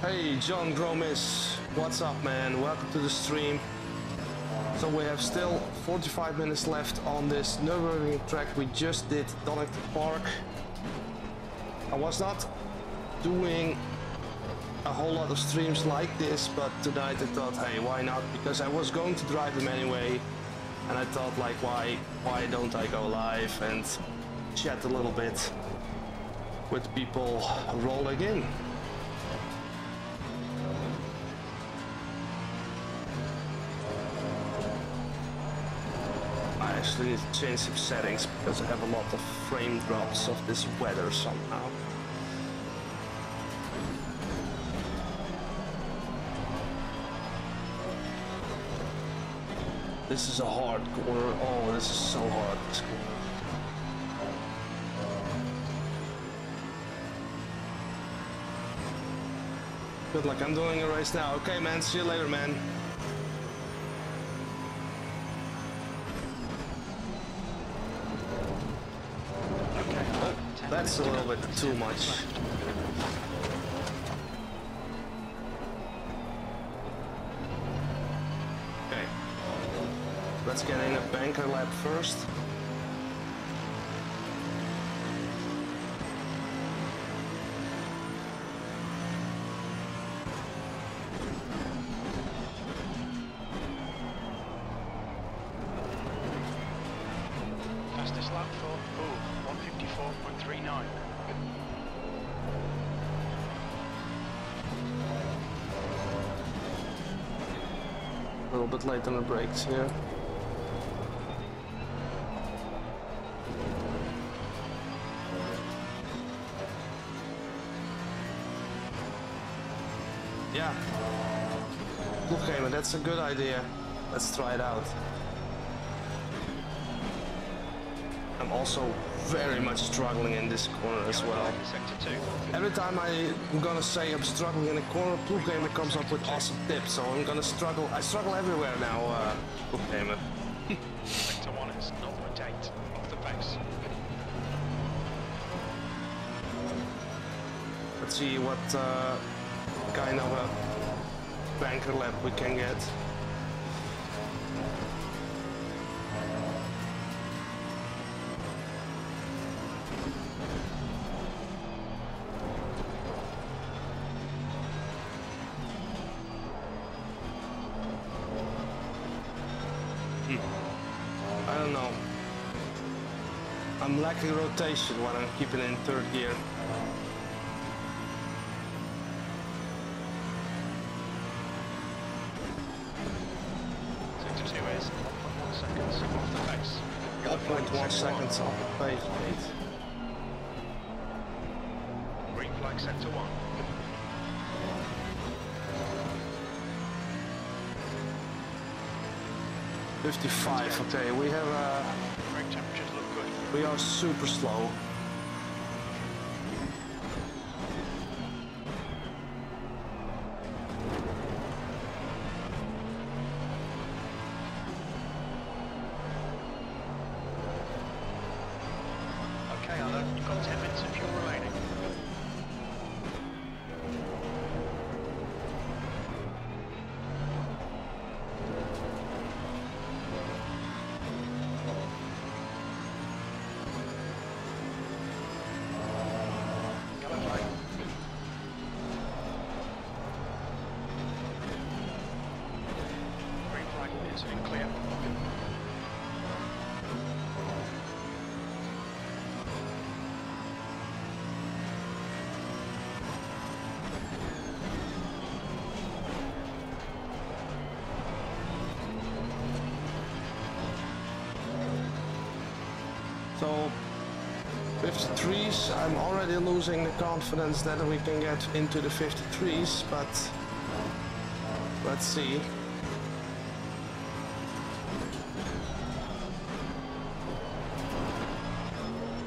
[SPEAKER 1] Hey, John Gromis, what's up, man? Welcome to the stream. So we have still 45 minutes left on this Nürburgring track we just did Donington Park. I was not doing a whole lot of streams like this, but tonight I thought, hey, why not? Because I was going to drive them anyway, and I thought, like, why, why don't I go live and chat a little bit with people rolling in? Actually need to change some settings because I have a lot of frame drops of this weather somehow. This is a hardcore. Oh, this is so hard. Good luck. I'm doing a race now. Okay, man. See you later, man.
[SPEAKER 2] Okay.
[SPEAKER 1] Oh,
[SPEAKER 2] 10
[SPEAKER 1] a little bit too much. Okay. Let's get in a banker lap first. On the brakes here. Yeah. Okay, but that's a good idea. Let's try it out. I'm also very much struggling in this corner as well.
[SPEAKER 2] back in Sector 2.
[SPEAKER 1] Every time I'm gonna say I'm struggling in a corner, Blue Gamer comes up with awesome tips, so I'm gonna struggle. I struggle everywhere now, uh, Blue Gamer.
[SPEAKER 2] Sector 1 is 0.8 off the pace.
[SPEAKER 1] Let's see what uh, kind of a banker lap we can get. rotation when I'm keeping in third gear.
[SPEAKER 2] Six is
[SPEAKER 1] 1.1 seconds off the pace. 1.1 seconds off the pace, please.
[SPEAKER 2] Green flag sector one.
[SPEAKER 1] Fifty-five. Okay, we have
[SPEAKER 2] a
[SPEAKER 1] we are super slow. Already losing the confidence that we can get into the 53s, but let's see.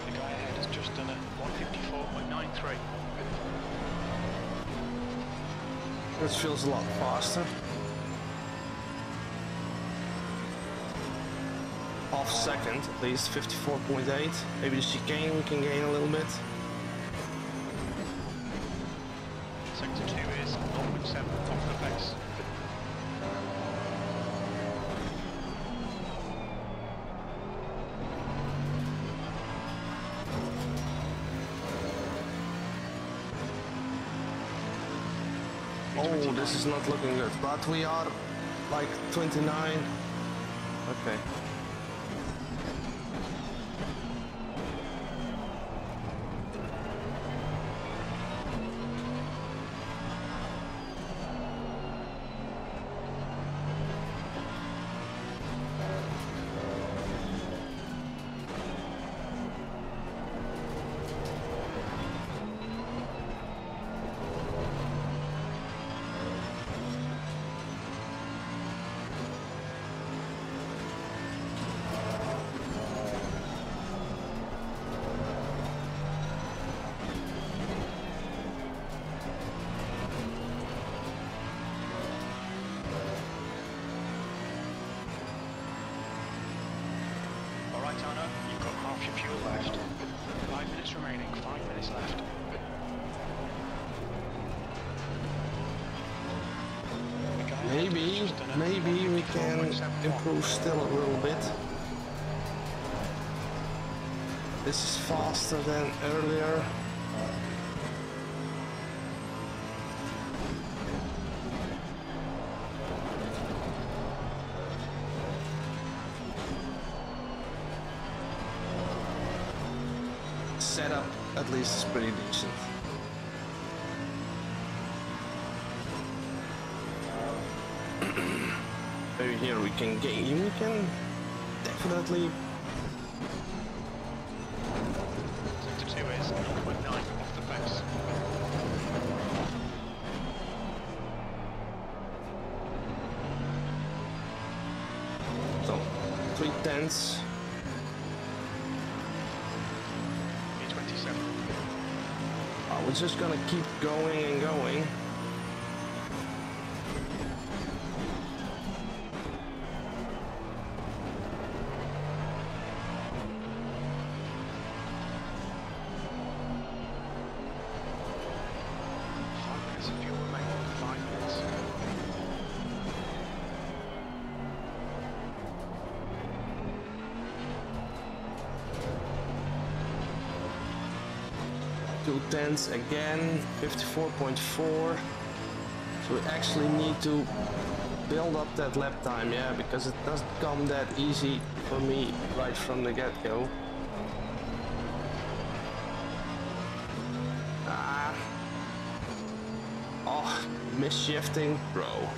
[SPEAKER 2] The guy ahead has just done a 154.93.
[SPEAKER 1] This feels a lot faster. Half second, at least 54.8. Maybe the chicane we can gain a little bit. This is not looking good, but we are like 29. Okay. Maybe, we can improve still a little bit. This is faster than earlier. Setup at least is pretty decent. Maybe here we can gain. We can definitely.
[SPEAKER 2] Sector 2 is 0.9 off the pace.
[SPEAKER 1] So, three tenths.
[SPEAKER 2] B27.
[SPEAKER 1] Uh, we're just gonna keep going and going. Again, 54.4. So we actually need to build up that lap time, yeah, because it doesn't come that easy for me right from the get-go. Ah. Oh, misshifting, bro.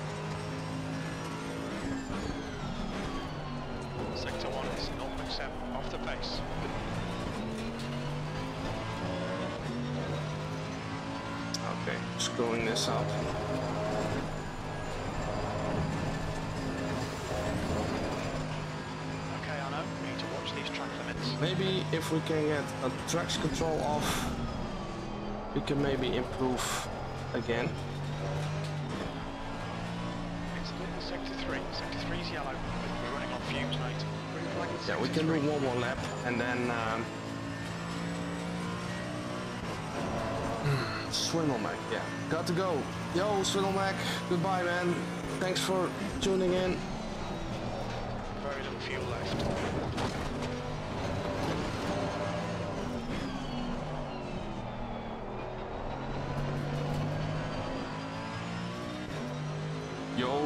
[SPEAKER 1] If we can get a traction control off, we can maybe improve again.
[SPEAKER 2] Sector 3. Sector 3 is yellow. We're running on fumes, mate. Green
[SPEAKER 1] Yeah, we can do
[SPEAKER 2] three.
[SPEAKER 1] one more lap and then um, Swindlemac, yeah. Got to go. Yo, Swindle Mac, goodbye man. Thanks for tuning in.
[SPEAKER 2] Very little fuel left.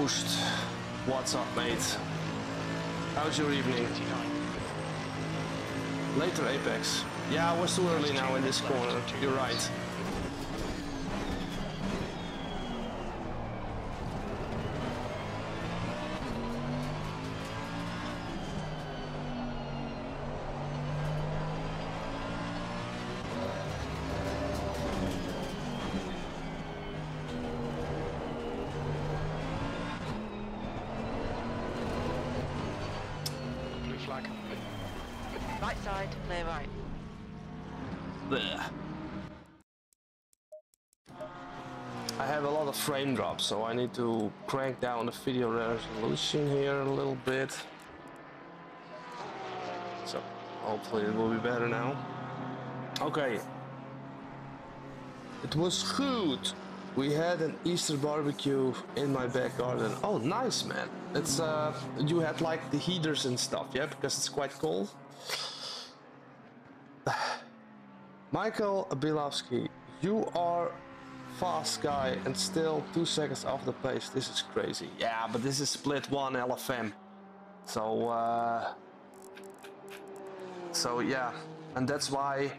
[SPEAKER 1] What's up mate? How's your evening? Later Apex. Yeah, we're too early now in this corner. You're right. So I need to crank down the video resolution here a little bit. So hopefully it will be better now. Okay. It was good. We had an Easter barbecue in my back garden. Oh, nice, man. It's uh, you had like the heaters and stuff, yeah, because it's quite cold. Michael Bilowski, you are fast guy and still two seconds off the pace. This is crazy. Yeah, but this is split one LFM. So, uh, so yeah, and that's why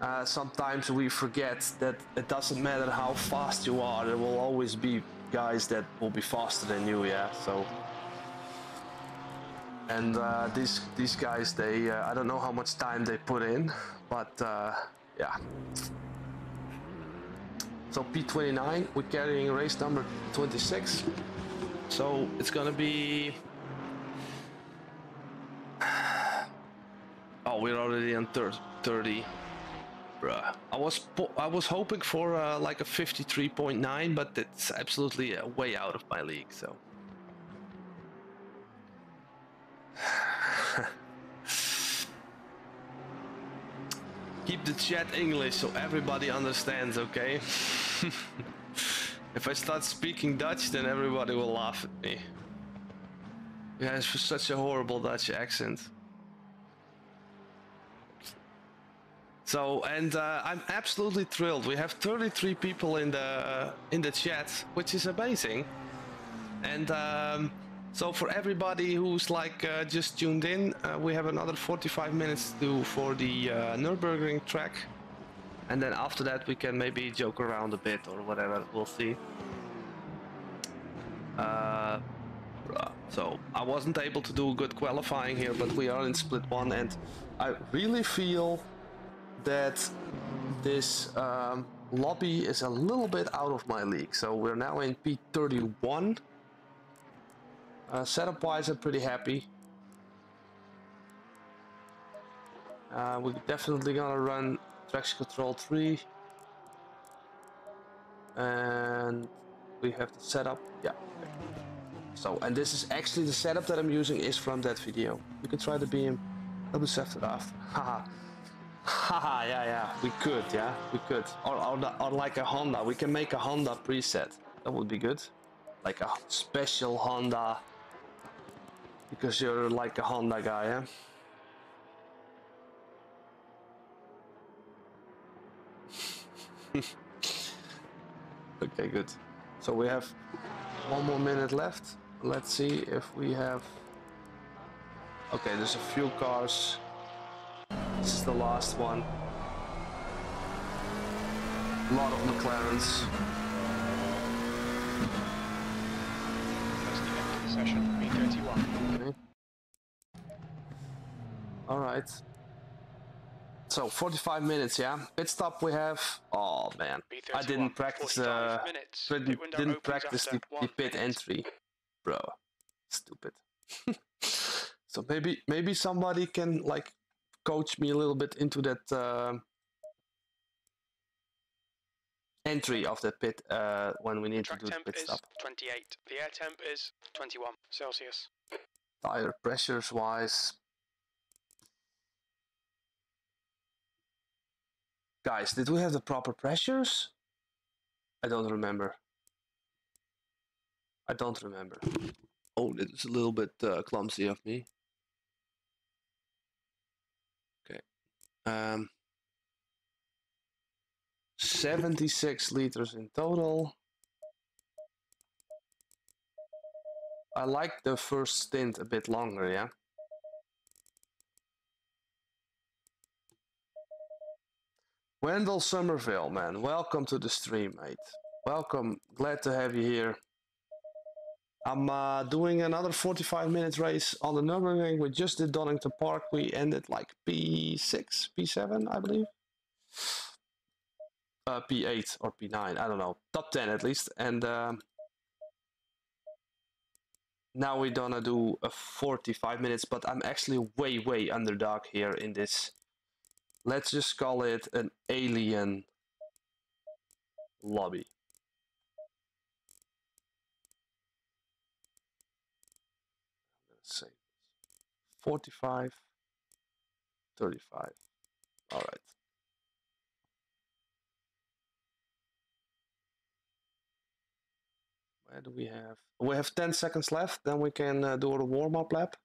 [SPEAKER 1] uh, sometimes we forget that it doesn't matter how fast you are. There will always be guys that will be faster than you. Yeah, so. And uh, these these guys, they uh, I don't know how much time they put in, but uh, yeah. So P29, we're carrying race number 26. So it's gonna be. Oh, we're already on thir 30. Bruh. I was I was hoping for uh, like a 53.9, but it's absolutely uh, way out of my league. So. Keep the chat English so everybody understands, okay? if I start speaking Dutch, then everybody will laugh at me. You have such a horrible Dutch accent. So, and uh, I'm absolutely thrilled. We have 33 people in the in the chat, which is amazing. And um, so, for everybody who's like uh, just tuned in, uh, we have another 45 minutes to do for the uh, Nürburgring track, and then after that we can maybe joke around a bit or whatever. We'll see. Uh, so I wasn't able to do good qualifying here, but we are in split one, and I really feel that this um, lobby is a little bit out of my league. So we're now in P31. Uh, setup wise, I'm pretty happy. Uh, we're definitely gonna run traction control 3. And we have the setup. Yeah. So, and this is actually the setup that I'm using is from that video. You can try the beam. I'll be after after. Haha. Haha, yeah, yeah, we could, yeah, we could. Or, or, or like a Honda, we can make a Honda preset. That would be good. Like a special Honda. Because you're like a Honda guy, yeah? okay, good. So we have one more minute left. Let's see if we have... Okay, there's a few cars. This is the last one. A lot of McLarens.
[SPEAKER 2] First event of the session, B31.
[SPEAKER 1] All right. So 45 minutes, yeah. Pit stop we have. Oh man, I
[SPEAKER 2] B31,
[SPEAKER 1] didn't practice. Uh, didn't, didn't practice the, the pit
[SPEAKER 2] minute.
[SPEAKER 1] entry, bro. Stupid. so maybe maybe somebody can like coach me a little bit into that um entry of the pit uh, when we need to
[SPEAKER 2] Track
[SPEAKER 1] do the
[SPEAKER 2] temp
[SPEAKER 1] pit
[SPEAKER 2] is
[SPEAKER 1] stop.
[SPEAKER 2] 28. The air temp is 21 Celsius.
[SPEAKER 1] Tire pressures wise. Guys, did we have the proper pressures? I don't remember. I don't remember. Oh, is a little bit uh, clumsy of me. Okay. Um, 76 liters in total. I like the first stint a bit longer, yeah? Wendell Somerville, man, welcome to the stream, mate. Welcome, glad to have you here. I'm uh, doing another 45 minute race on the Nürburgring. We just did Donington Park. We ended like P6, P7, I believe. Uh, P8 or P9, I don't know. Top 10 at least. And um, now we're gonna do a 45 minutes, but I'm actually way, way underdog here in this. Let's just call it an alien lobby. Let's say 45, 35. All right. Where do we have? We have 10 seconds left, then we can uh, do a warm-up lap.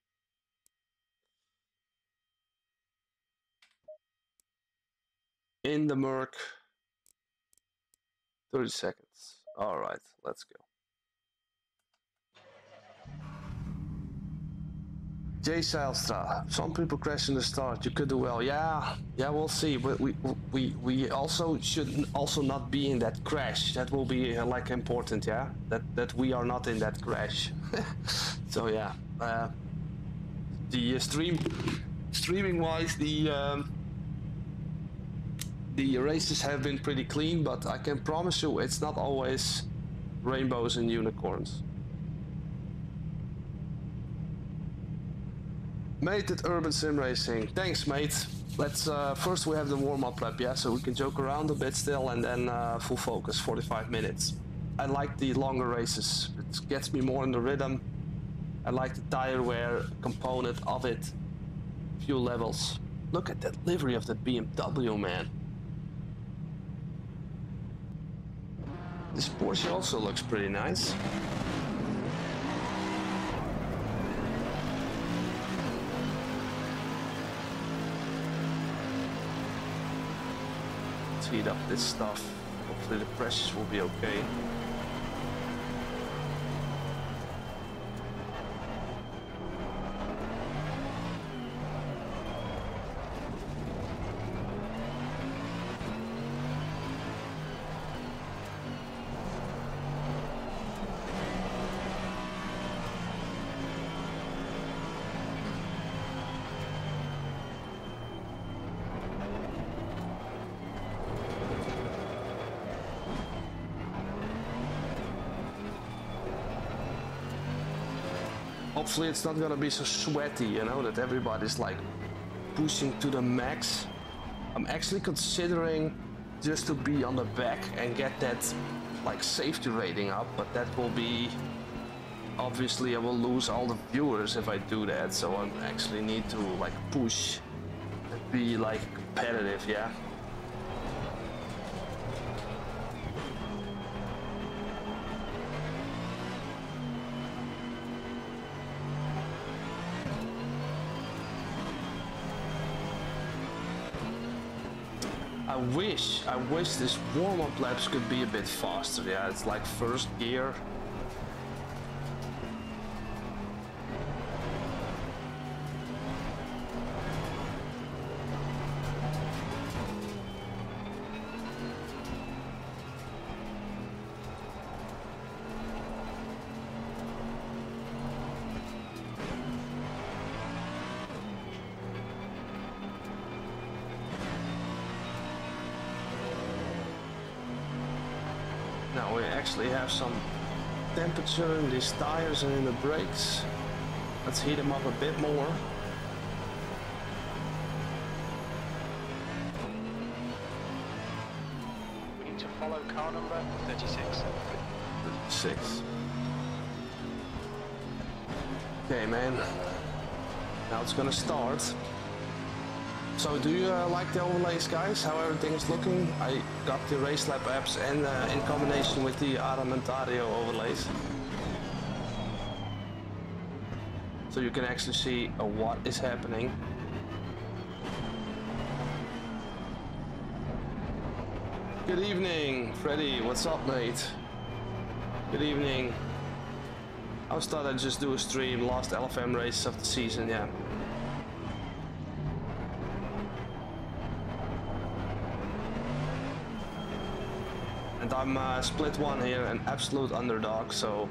[SPEAKER 1] In the Merc. 30 seconds. All right, let's go. Jay Sylstra, some people crash in the start. You could do well. Yeah, yeah, we'll see. But we we we also should also not be in that crash. That will be uh, like important. Yeah, that that we are not in that crash. so yeah, uh, the uh, stream streaming wise, the um, the races have been pretty clean. But I can promise you, it's not always rainbows and unicorns. Mate at Urban Sim Racing. Thanks, mate. Let's uh, first we have the warm-up lap, yeah, so we can joke around a bit still, and then uh, full focus, 45 minutes. I like the longer races. It gets me more in the rhythm. I like the tire wear component of it. Few levels. Look at that livery of that BMW, man. This Porsche also looks pretty nice. Let's heat up this stuff. Hopefully the pressures will be okay. Hopefully it's not gonna be so sweaty, you know, that everybody's like pushing to the max. I'm actually considering just to be on the back and get that like safety rating up, but that will be obviously I will lose all the viewers if I do that, so I actually need to like push and be like competitive, yeah. Wish, I wish this warm-up laps could be a bit faster. Yeah, it's like first gear. Temperature in these tires and in the brakes. Let's heat them up a bit more.
[SPEAKER 2] We need to follow car number 36.
[SPEAKER 1] Six. Okay, man. Now it's gonna start. So do you uh, like the overlays, guys? How everything is looking? I got the Racelab apps and uh, in combination with the Armamentario overlays. So you can actually see uh, what is happening. Good evening, Freddy. What's up, mate? Good evening. I was thought I'd just do a stream, last LFM race of the season, yeah. And I'm uh, split one here, an absolute underdog, so...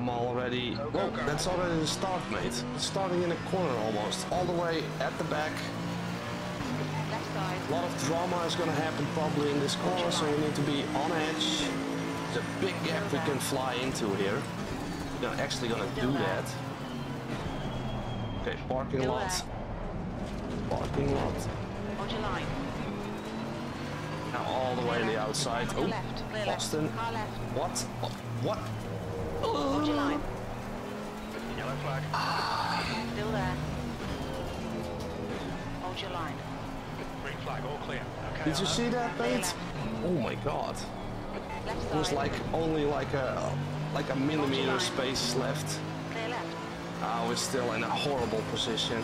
[SPEAKER 1] I'm already...
[SPEAKER 2] Go, go,
[SPEAKER 1] Whoa, that's already the start, mate. It's starting in a corner almost. All the way at the back. A lot of drama is going to happen probably in this corner, so you need to be on edge. There's a big gap we can fly into here. We're actually going to do that. Okay, parking lot. Parking lot.
[SPEAKER 3] Hold your line.
[SPEAKER 1] Now all the way to the outside. Oh,
[SPEAKER 3] left.
[SPEAKER 1] Boston.
[SPEAKER 3] left. Car left.
[SPEAKER 1] What? What? What?
[SPEAKER 3] Hold your line.
[SPEAKER 2] Yellow flag.
[SPEAKER 3] Still there. Hold your line.
[SPEAKER 2] Green flag, all clear. Okay.
[SPEAKER 1] Did you see that,
[SPEAKER 3] Clear
[SPEAKER 1] mate? Oh my god.
[SPEAKER 3] Left side.
[SPEAKER 1] It was like only like a like a millimeter space left.
[SPEAKER 3] Clear left.
[SPEAKER 1] I was still in a horrible position.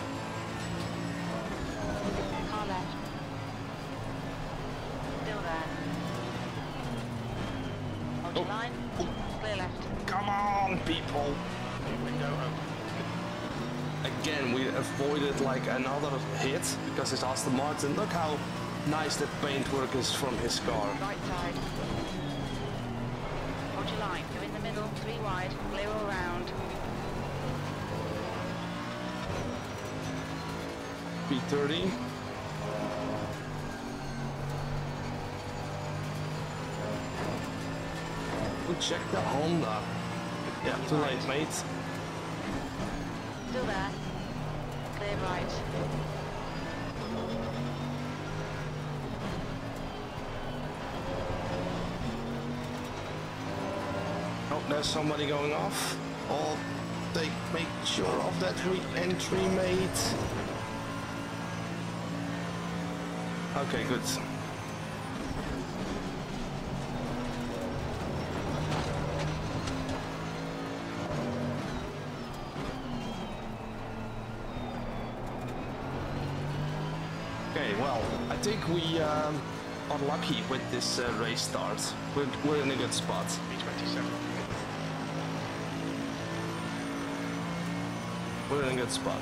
[SPEAKER 1] Because it's Aston Martin. Look how nice that paintwork is from his car.
[SPEAKER 3] Right side. Hold your line. You're in the middle. Three wide. Clear all round.
[SPEAKER 1] P30. We check the Honda. Yeah, too late, mate.
[SPEAKER 3] Still there. Clear right.
[SPEAKER 1] There's somebody going off. or they make sure of that re-entry, mate. Okay, good. Okay, well, I think we um, are lucky with this uh, race start. We're, we're in a good spot.
[SPEAKER 2] B27.
[SPEAKER 1] We're in a good spot.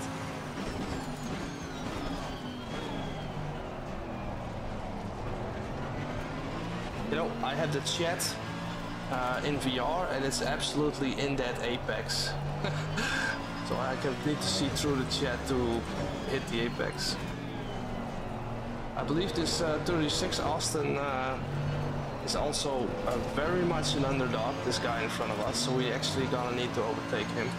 [SPEAKER 1] You know, I had the chat uh, in VR and it's absolutely in that apex. so I can need to see through the chat to hit the apex. I believe this uh, 36 Aston uh, is also uh, very much an underdog, this guy in front of us, so we actually gonna need to overtake him.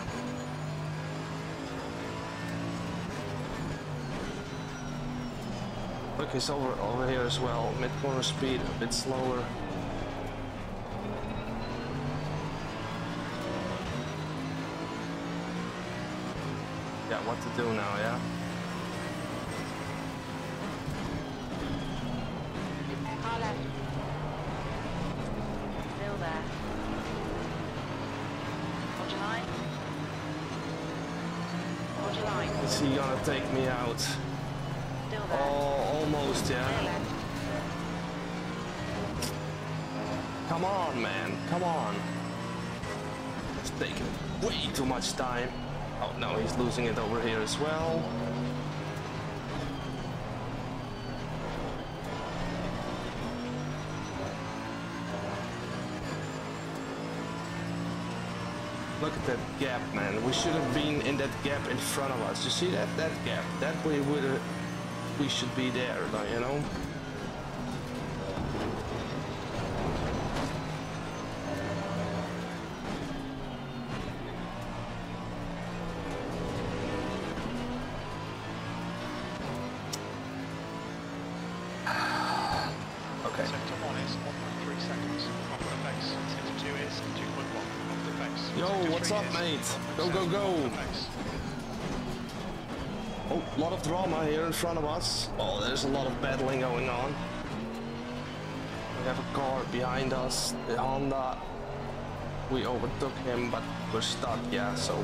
[SPEAKER 1] He's over over here as well. Mid corner speed, a bit slower. Yeah, what to do now, yeah? Way too much time. Oh, no, he's losing it over here as well. Look at that gap, man. We should have been in that gap in front of us. You see that? That gap. That way would have uh, we should be there, you know? Go, go, go. Oh, a lot of drama here in front of us. Oh, there's a lot of battling going on. We have a car behind us, the Honda. We overtook him, but we're stuck, yeah, so...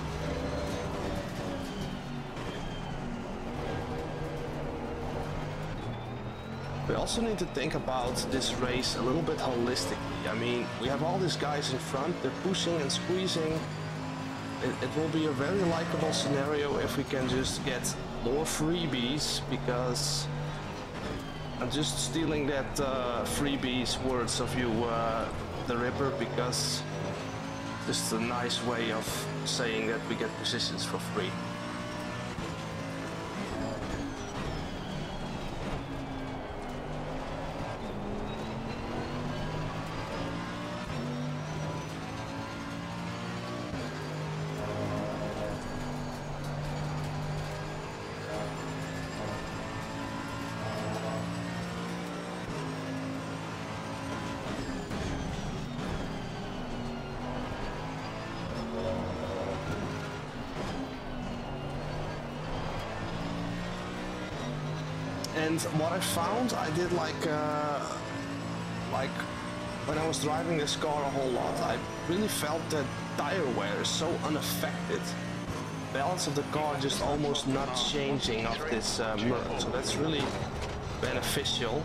[SPEAKER 1] We also need to think about this race a little bit holistically. I mean, we have all these guys in front, they're pushing and squeezing. It, it will be a very likable scenario if we can just get more freebies because I'm just stealing that uh, freebies words of you, uh, the Ripper, because just a nice way of saying that we get positions for free. Found, I did like, uh, like when I was driving this car a whole lot, I really felt that tire wear is so unaffected. Balance of the car just almost not changing of this uh, so that's really beneficial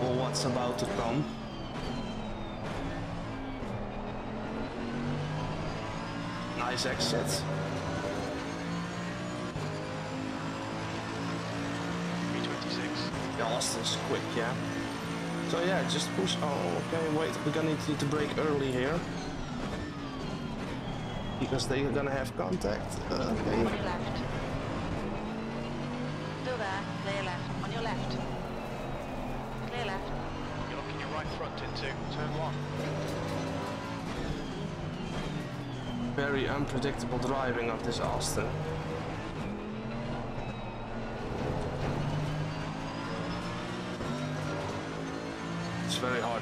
[SPEAKER 1] for what's about to come. Nice exit.
[SPEAKER 2] B26.
[SPEAKER 1] Yeah, Aston's quick, yeah. So yeah, just push. Oh, okay. Wait, we're gonna need to break early here because they're gonna have contact. Uh,
[SPEAKER 3] On
[SPEAKER 1] okay.
[SPEAKER 3] your left. Still there. Clear left. On your left. Clear left.
[SPEAKER 2] You're looking your right front into turn 1.
[SPEAKER 1] Very unpredictable driving of this Aston.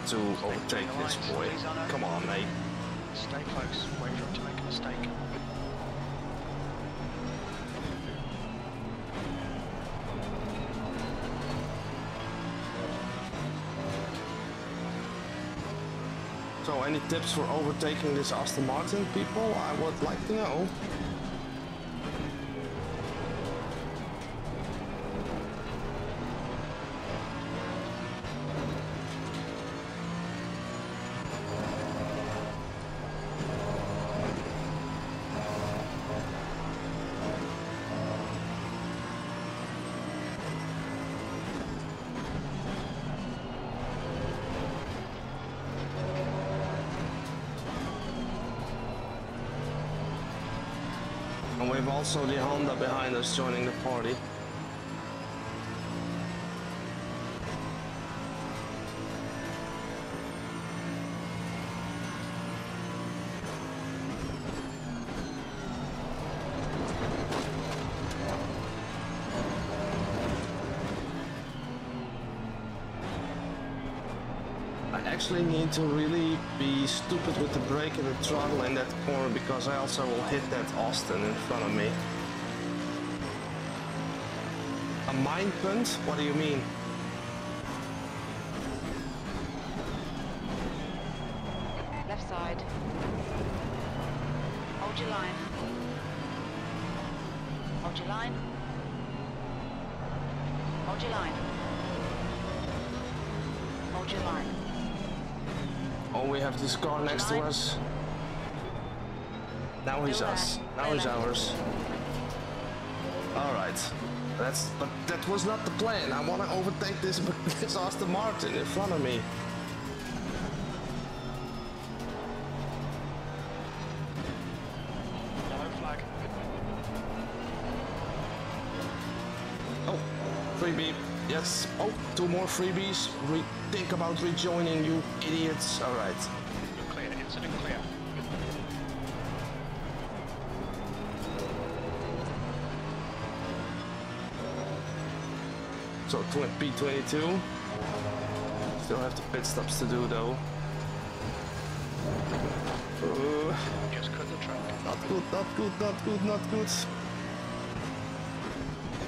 [SPEAKER 1] To overtake this boy. Come on, mate.
[SPEAKER 2] Stay close. Wait for him to make a mistake.
[SPEAKER 1] So, any tips for overtaking this Aston Martin, people? I would like to know. Us joining the party. I actually need to really be stupid with the brake and the throttle in that corner because I also will hit that Aston in front of me. A mine punt? What do you mean?
[SPEAKER 3] Left side. Hold your line. Hold your line. Hold your line. Hold your line.
[SPEAKER 1] Oh, we have this car next to us. Now he's us. Now he's ours. Alright. That's but that was not the plan. I wanna overtake this this Aston Martin in front of me.
[SPEAKER 2] Yellow flag.
[SPEAKER 1] Oh, freebie. Yes. Oh, two more freebies. Re think about rejoining, you idiots. All right. So tw- P22. Still have the pit stops to do though. Uh,
[SPEAKER 2] Just cut the track.
[SPEAKER 1] not good, not good, not good, not good.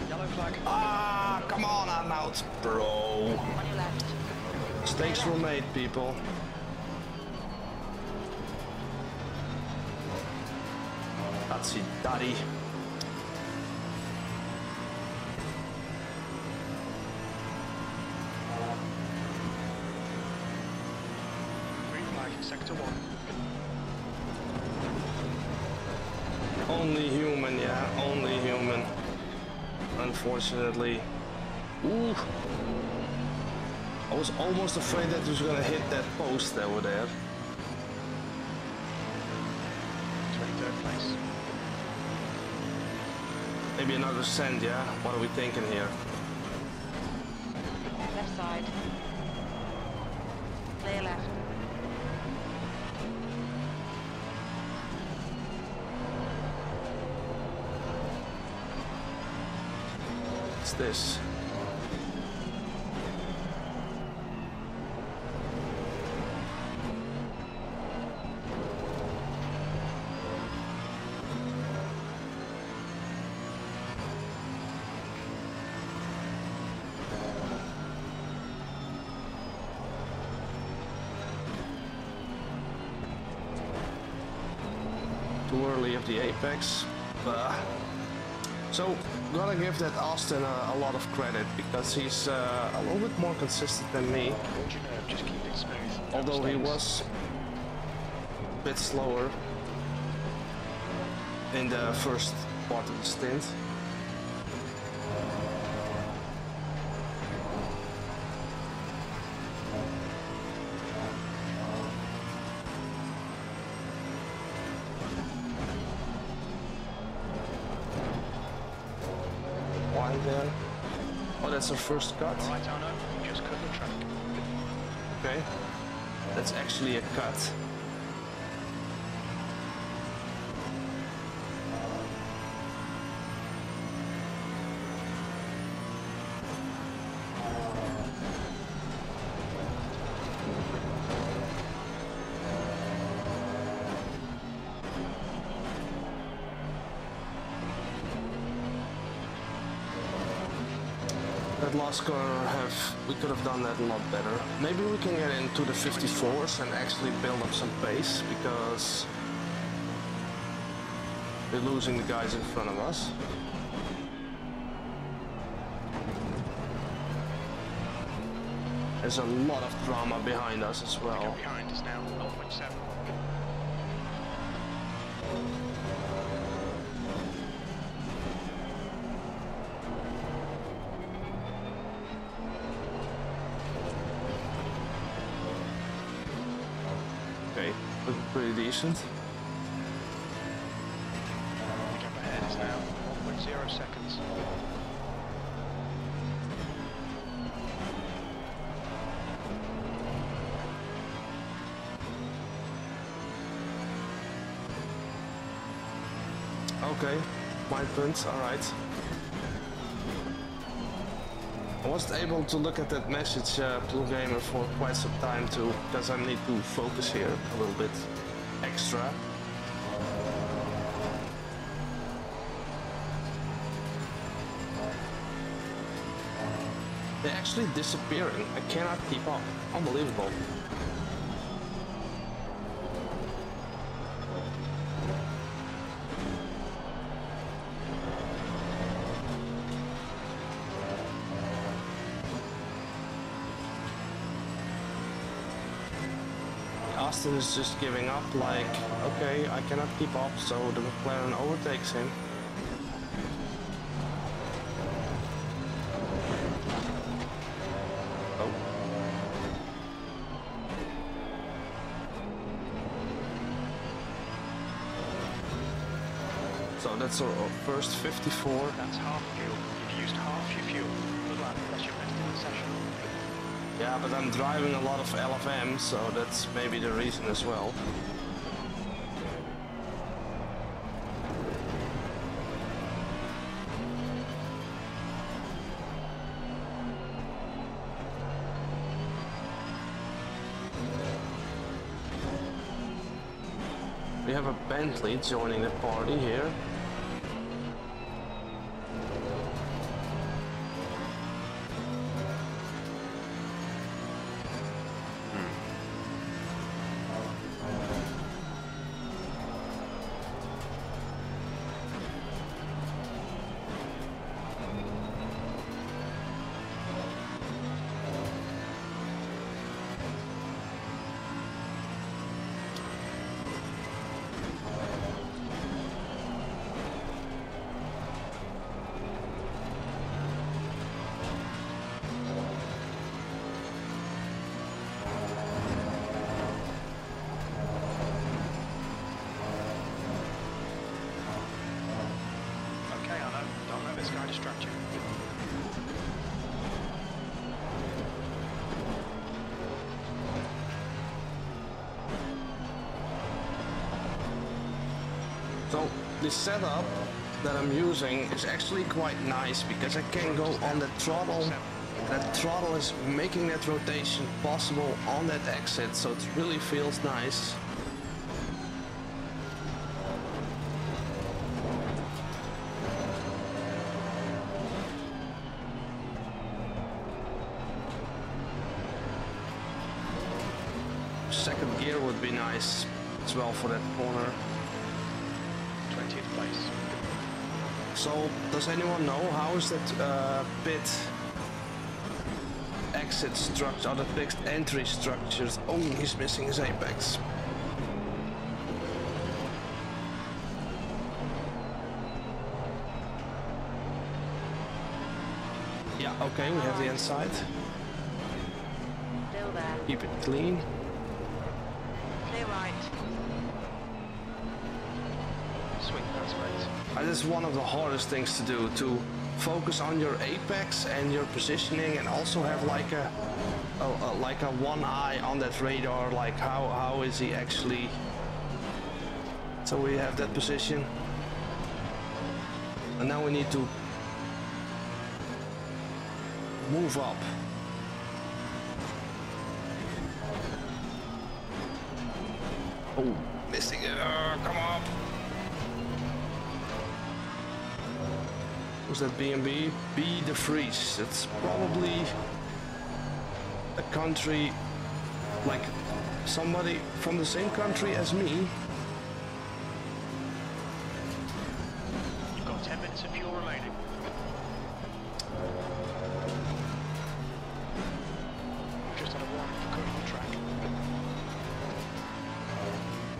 [SPEAKER 2] Yellow flag.
[SPEAKER 1] Ah, come on, I'm out, bro.
[SPEAKER 3] On your left.
[SPEAKER 1] Mistakes were made, people. That's it, daddy. Unfortunately. Ooh. I was almost afraid that he was gonna hit that post over there.
[SPEAKER 2] 23rd place.
[SPEAKER 1] Maybe another send, yeah? What are we thinking here?
[SPEAKER 3] Left side. Clear left.
[SPEAKER 1] What's this? Too early of the apex. Gotta give that Aston a, a lot of credit because he's uh, a little bit more consistent than me.
[SPEAKER 2] Hold your nerve. Just keep it smooth.
[SPEAKER 1] Although he was a bit slower in the first part of the stint. That's our first cut.
[SPEAKER 2] All right, Arno. Just cut the track.
[SPEAKER 1] Okay. That's actually a cut. Corner have we could have done that a lot better. Maybe we can get into the 54s and actually build up some pace because we're losing the guys in front of us. There's a lot of drama behind us as well.
[SPEAKER 2] Behind us now. 0.7.
[SPEAKER 1] decent.
[SPEAKER 2] The gap ahead is now 1.0 seconds.
[SPEAKER 1] Okay, my point, alright. I wasn't able to look at that message, uh, Blue Gamer, for quite some time too, because I need to focus here a little bit extra. They're actually disappearing. I cannot keep up. Unbelievable. Is just giving up, like, okay, I cannot keep up, so the McLaren overtakes him. Oh. So that's our our first 54.
[SPEAKER 2] That's half fuel. You've used half your fuel.
[SPEAKER 1] Yeah, but I'm driving a lot of LFM, so that's maybe the reason as well. We have a Bentley joining the party here. The setup that I'm using is actually quite nice because I can go on the throttle. That throttle is making that rotation possible on that exit, so it really feels nice. Anyone know how is that uh, pit exit structure, or the fixed entry structures? Oh, he's missing his apex. Yeah, okay, we have the inside. Keep it clean.
[SPEAKER 3] Clear right.
[SPEAKER 2] Swing pass, mate.
[SPEAKER 1] Uh, This is one of the hardest things to do, to focus on your apex and your positioning and also have like a, a, a- like a one eye on that radar, like how, how is he actually... So we have that position. And now we need to move up. Oh, Was that B&B? B de Vries. It's probably a country like somebody from the same country as me.
[SPEAKER 2] You've got 10 minutes of fuel remaining. Just had a warning for track.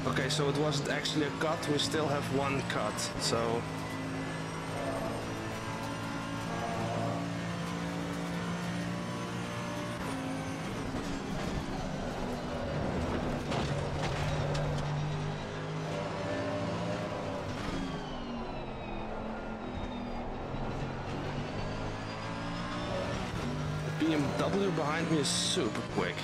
[SPEAKER 1] Okay, so it wasn't actually a cut. We still have one cut. So is super quick.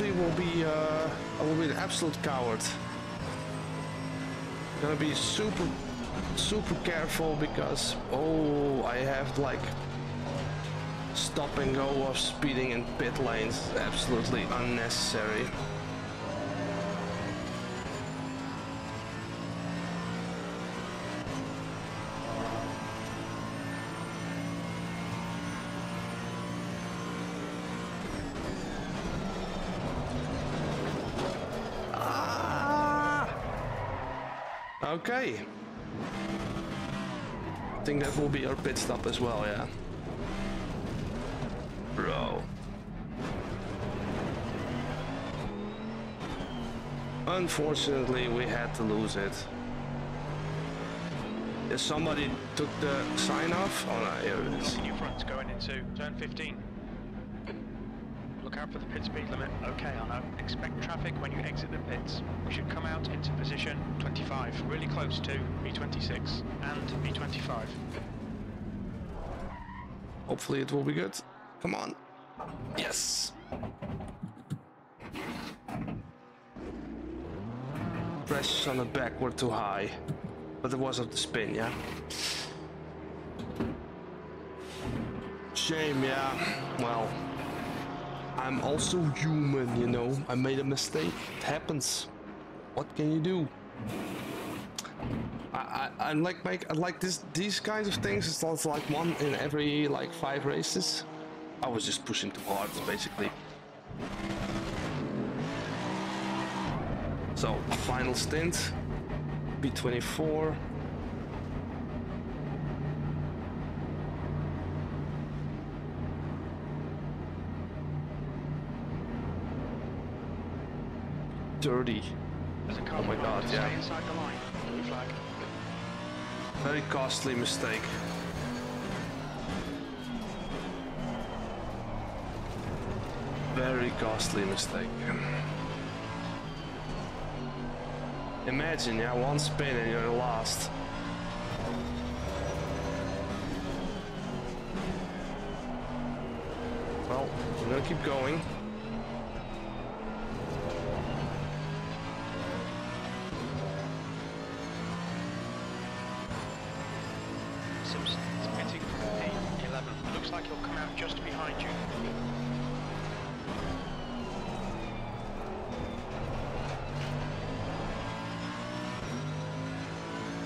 [SPEAKER 1] Uh, will be uh, I will be an absolute coward. Gonna be super, super careful because oh, I have like stop and go of speeding in pit lanes. Absolutely unnecessary. Okay. I think that will be our pit stop as well, yeah. Bro. Unfortunately, we had to lose it. If somebody took the sign off, oh no, here it is.
[SPEAKER 2] In your front going into turn 15. Look out for the pit speed limit. Okay, know. Expect traffic when you exit the pits. We should come out into position 25, really close to P26 and P25.
[SPEAKER 1] Hopefully it will be good. Come on. Yes. Pressures on the back were too high. But it was of the spin, yeah? Shame, yeah. Well, I'm also human, you know. I made a mistake. It happens. What can you do? I, I, I like make I like this these kinds of things. It's not like one in every like five races. I was just pushing too hard, basically. So final stint, P24. Dirty.
[SPEAKER 2] There's a car
[SPEAKER 1] Oh my. God, yeah.
[SPEAKER 2] inside the line. Blue flag.
[SPEAKER 1] Very costly mistake. Very costly mistake. Imagine, yeah, one spin and you're lost. Well, we're gonna keep going.
[SPEAKER 2] Behind you.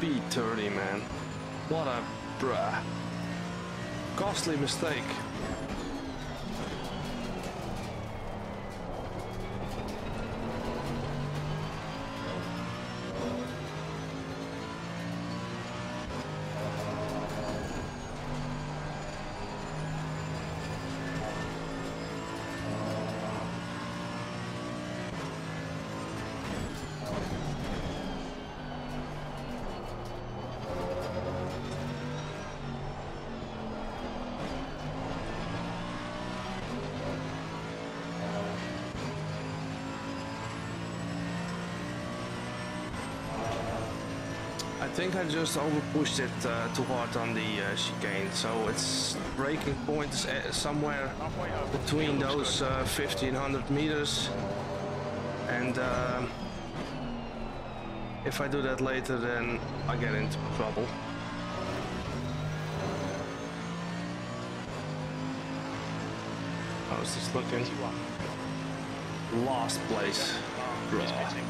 [SPEAKER 1] P30, man. What a bruh. Costly mistake. Just overpushed it uh, too hard on the uh, chicane, so its braking point is uh, somewhere between those uh, 1500 meters. And um if I do that later, then I get into trouble. How's this looking?
[SPEAKER 2] 21.
[SPEAKER 1] Last place.
[SPEAKER 2] He's
[SPEAKER 1] Bruh.
[SPEAKER 2] pitting.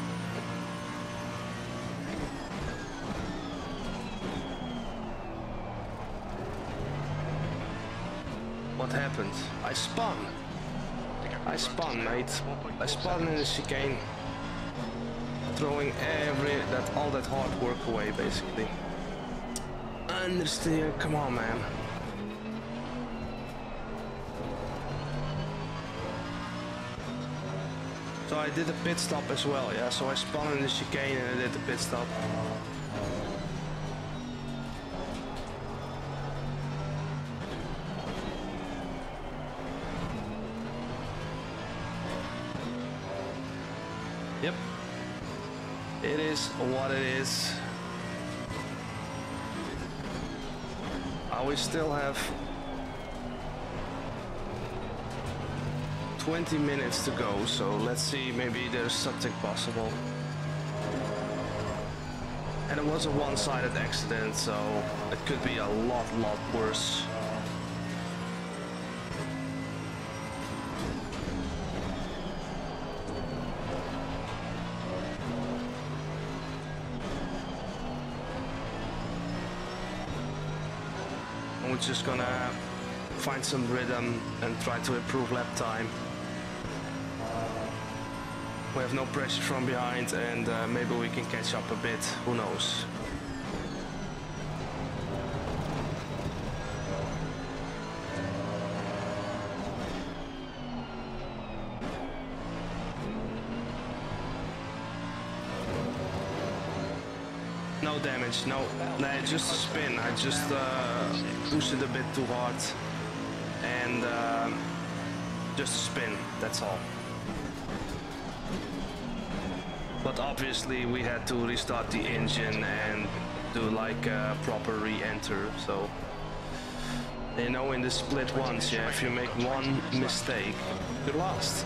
[SPEAKER 1] What happened? I spun. I spun, mate. I spun in the chicane. Throwing every that all that hard work away, basically. Understeer, come on, man. So I did a pit stop as well, yeah. So I spun in the chicane and I did the pit stop. Will still have 20 minutes to go, so let's see, maybe there's something possible. And it was a one-sided accident, so it could be a lot, lot worse. Just gonna find some rhythm and try to improve lap time. We have no pressure from behind and uh, maybe we can catch up a bit, who knows. No no, no, just a spin. I just uh, pushed it a bit too hard and uh, just a spin, that's all. But obviously we had to restart the engine and do like a proper re-enter, so... You know, in the split ones, yeah, if you make one mistake, you're lost.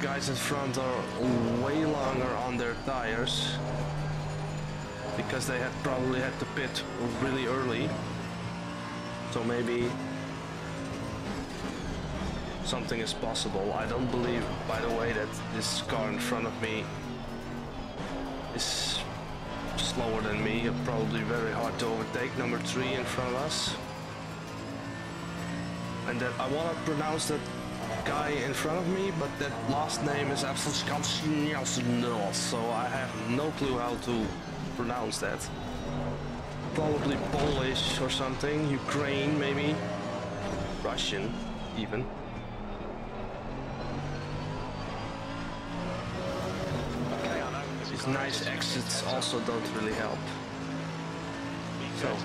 [SPEAKER 1] Guys in front are way longer on their tires because they had probably had to pit really early. So maybe something is possible. I don't believe, by the way, that this car in front of me is slower than me. Probably very hard to overtake. Number three in front of us. And that I want to pronounce that guy in front of me, but that last name is absolutely so I have no clue how to pronounce that. Probably Polish or something, Ukraine maybe, Russian even. These nice exits also don't really help. So,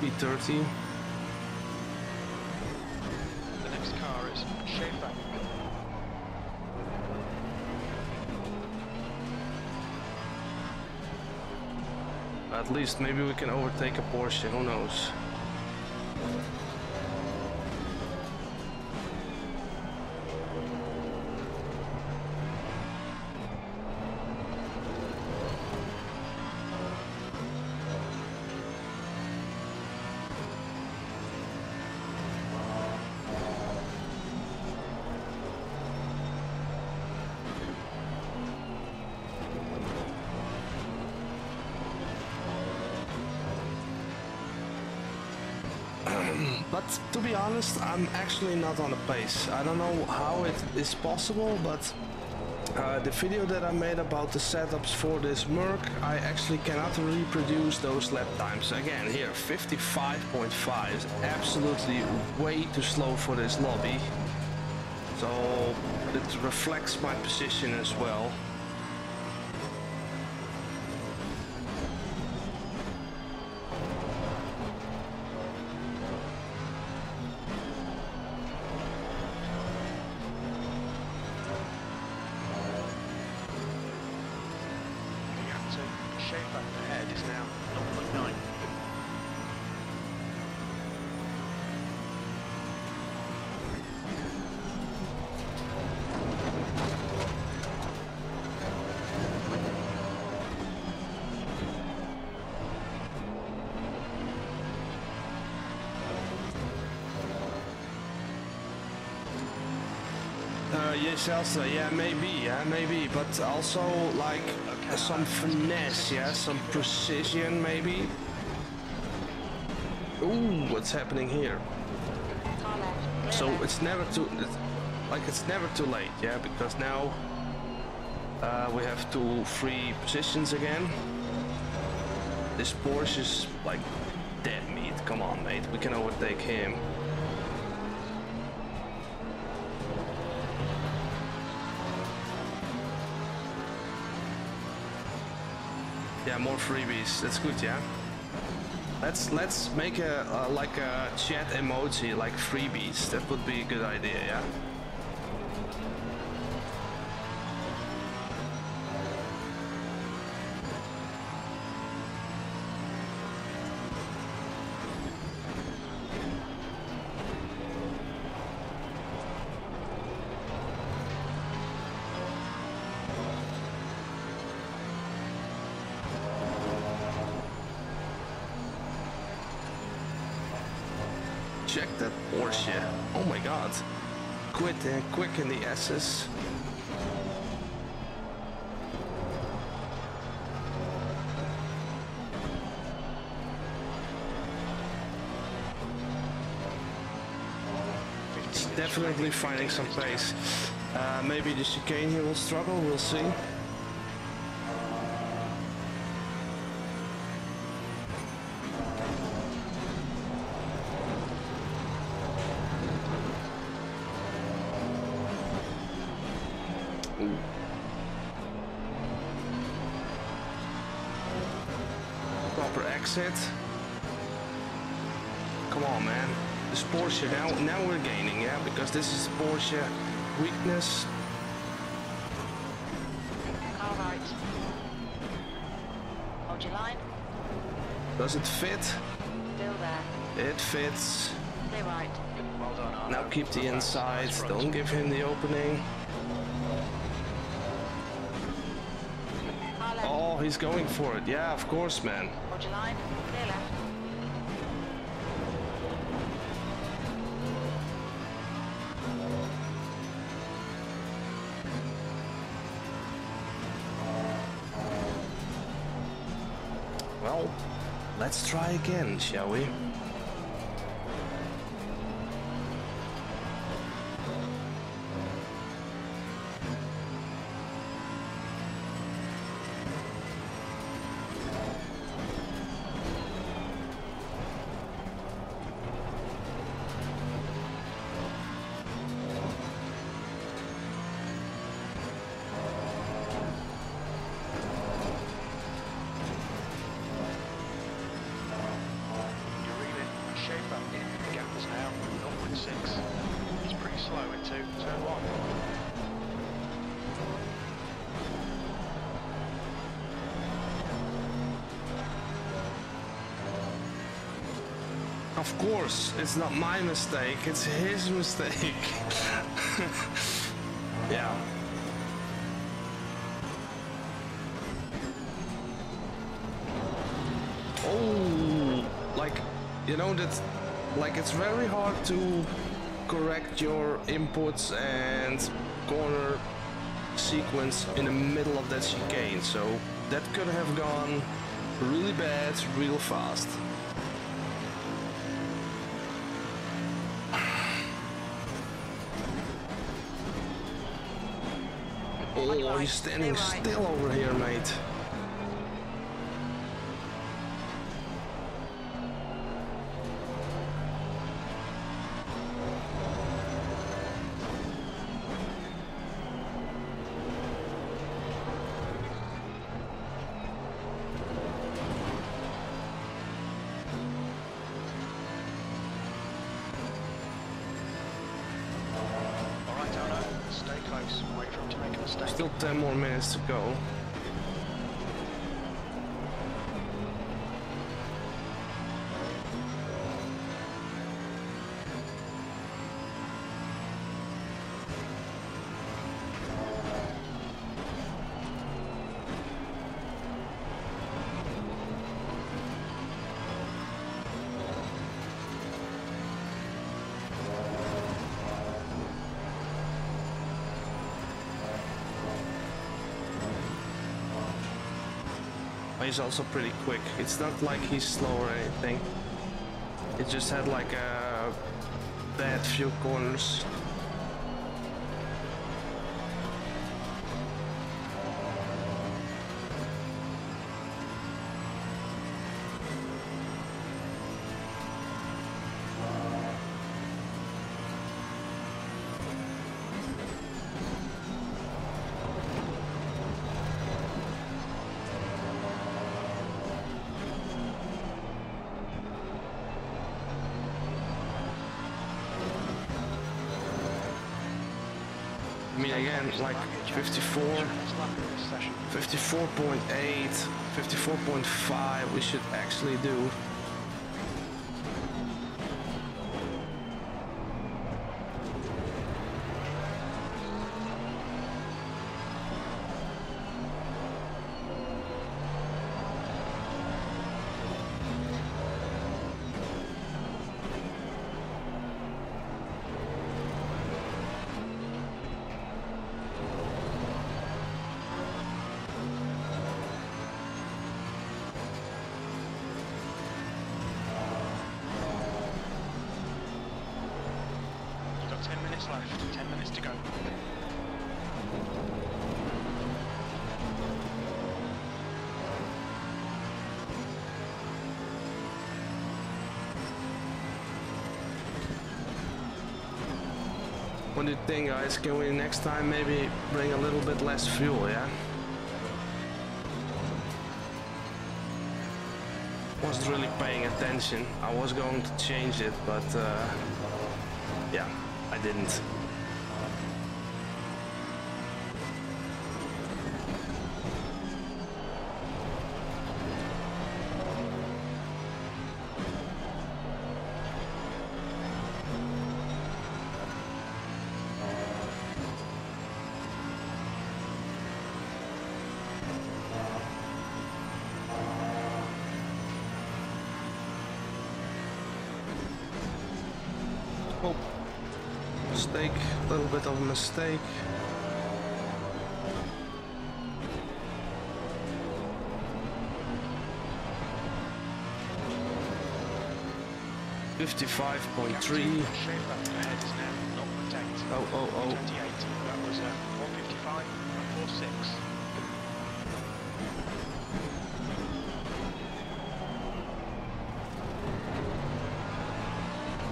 [SPEAKER 1] P30. Least maybe we can overtake a Porsche, who knows. I'm actually not on a pace. I don't know how it is possible, but uh, the video that I made about the setups for this Merc, I actually cannot reproduce those lap times. Again, here, 55.5 is absolutely way too slow for this lobby. So it reflects my position as well. Yeah, maybe, yeah, maybe, but also like some finesse, yeah, some precision, maybe. Ooh, what's happening here? So it's never too, it's, like it's never too late, yeah, because now uh, we have two free positions again. This Porsche is like dead meat. Come on, mate, we can overtake him. More freebies. That's good, yeah. Let's let's make a, a like a chat emoji like freebies. That would be a good idea, yeah. Quick in the S's. He's definitely finding some place. Uh, maybe the chicane here will struggle, we'll see. Exit. Come on, man. This Porsche, now, now we're gaining, yeah? Because this is Porsche weakness.
[SPEAKER 3] Car right. Hold your line.
[SPEAKER 1] Does it fit?
[SPEAKER 3] Still there.
[SPEAKER 1] It fits.
[SPEAKER 3] Stay right.
[SPEAKER 2] Well done,
[SPEAKER 1] Now keep the
[SPEAKER 2] Nice,
[SPEAKER 1] inside. Don't give him the opening. He's going for it. Yeah, of course, man.
[SPEAKER 3] Hold your line. Clear left.
[SPEAKER 1] Well, let's try again, shall we?
[SPEAKER 2] It's
[SPEAKER 1] not my mistake, it's his mistake. yeah. Oh, like, you know, that, like, it's very hard to correct your inputs and corner sequence in the middle of that chicane, so that could have gone really bad, real fast. Oh, he's standing still over here, mate. Go. He's also pretty quick. It's not like he's slow or anything. It just had like a bad few corners. 54.8, 54.5 we should actually do.
[SPEAKER 2] Minutes to go.
[SPEAKER 1] What do you think guys? Can we next time maybe bring a little bit less fuel, yeah? Wasn't really paying attention. I was going to change it, but uh, yeah, I didn't. Mistake. Fifty-five point three.
[SPEAKER 2] Shape left ahead is now 0.8.
[SPEAKER 1] Oh, oh, oh.
[SPEAKER 2] That was uh, 155 146.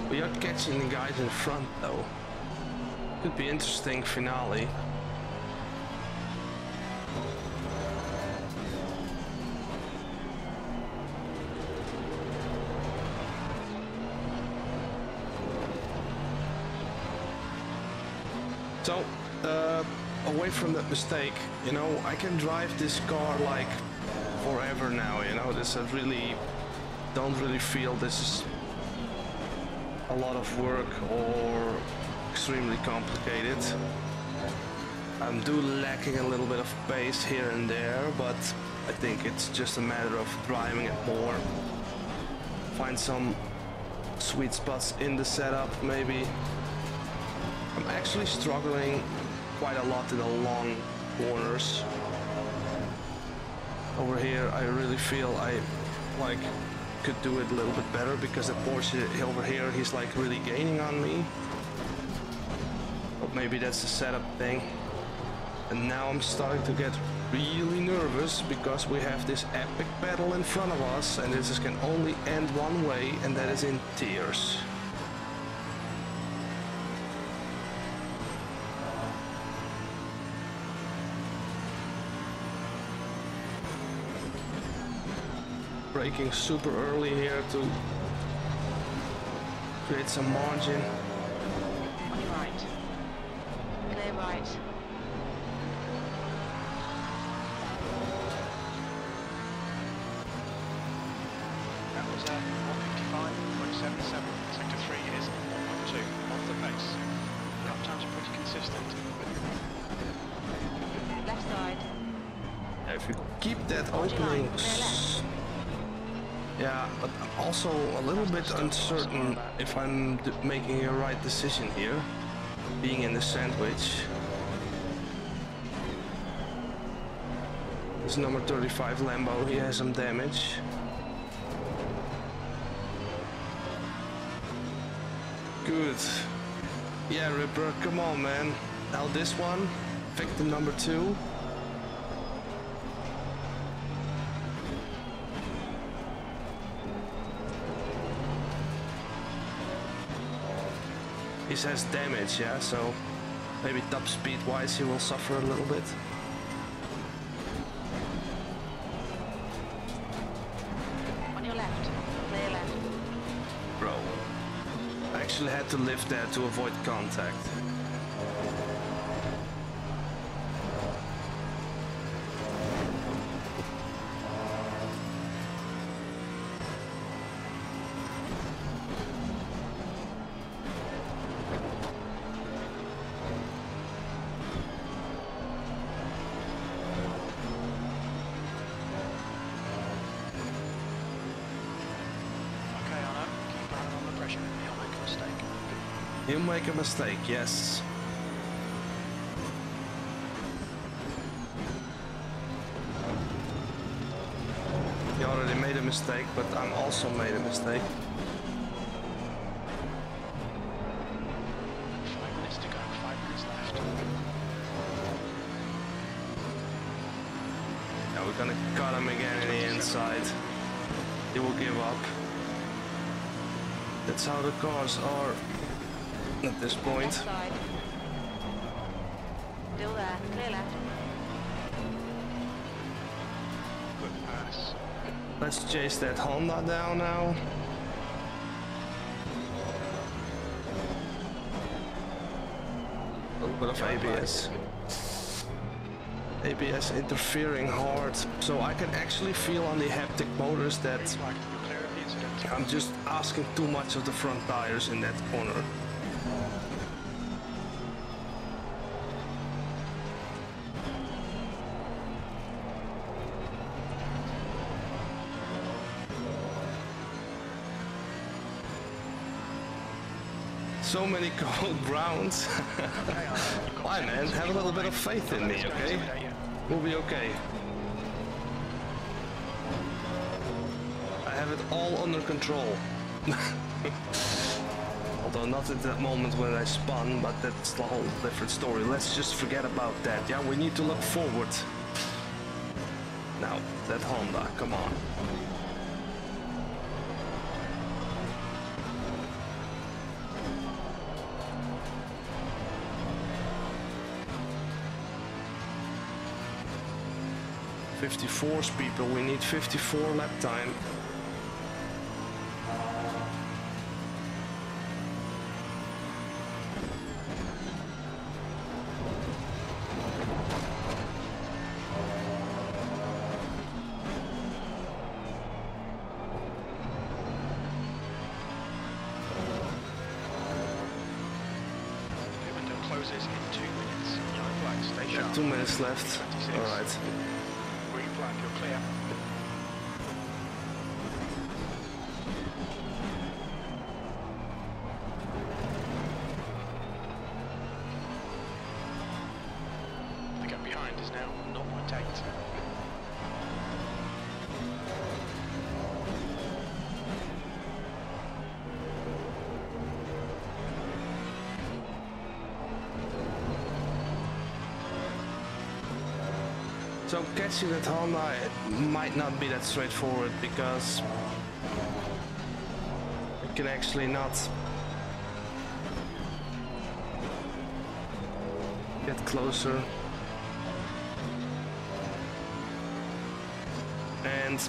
[SPEAKER 1] We are catching the guys in front though. Could be interesting finale. So, uh, away from that mistake, you know, I can drive this car like forever now, you know, this I really don't really feel this is a lot of work or extremely complicated. I'm do lacking a little bit of pace here and there, but I think it's just a matter of driving it more. Find some sweet spots in the setup, maybe. I'm actually struggling quite a lot in the long corners. Over here, I really feel I like could do it a little bit better because the Porsche over here, he's like really gaining on me. Maybe that's a setup thing. And now I'm starting to get really nervous because we have this epic battle in front of us and this is can only end one way and that is in tears. Braking super early here to create some margin. Little bit uncertain if I'm making a right decision here, being in the sandwich. This number 35 Lambo, he has some damage. Good. Yeah, Ripper, come on, man. Now this one, victim number two. He says damage, yeah, so maybe top speed wise he will suffer a little bit.
[SPEAKER 3] On your left. Clear left.
[SPEAKER 1] Bro. I actually had to lift there to avoid contact. Make a mistake, yes. You already made a mistake, but I'm also made a mistake. Yeah, we're gonna cut him again in the inside. He will give up. That's how the cars are at this point.
[SPEAKER 3] Still there. Clear left.
[SPEAKER 2] Good pass.
[SPEAKER 1] Let's chase that Honda down now. A little bit of ABS. ABS interfering hard. So I can actually feel on the haptic motors that. I'm just asking too much of the front tires in that corner. Many.
[SPEAKER 2] Okay, Arnout,
[SPEAKER 1] Why, man? Have a little bit of faith in me, okay? We'll be okay. I have it all under control. Although not at that moment when I spun, but that's a whole different story. Let's just forget about that. Yeah, we need to look forward. Now, that Honda, come on. Fifty-four people. We need fifty-four lap time. Catching that Honda might not be that straightforward because it can actually not get closer. And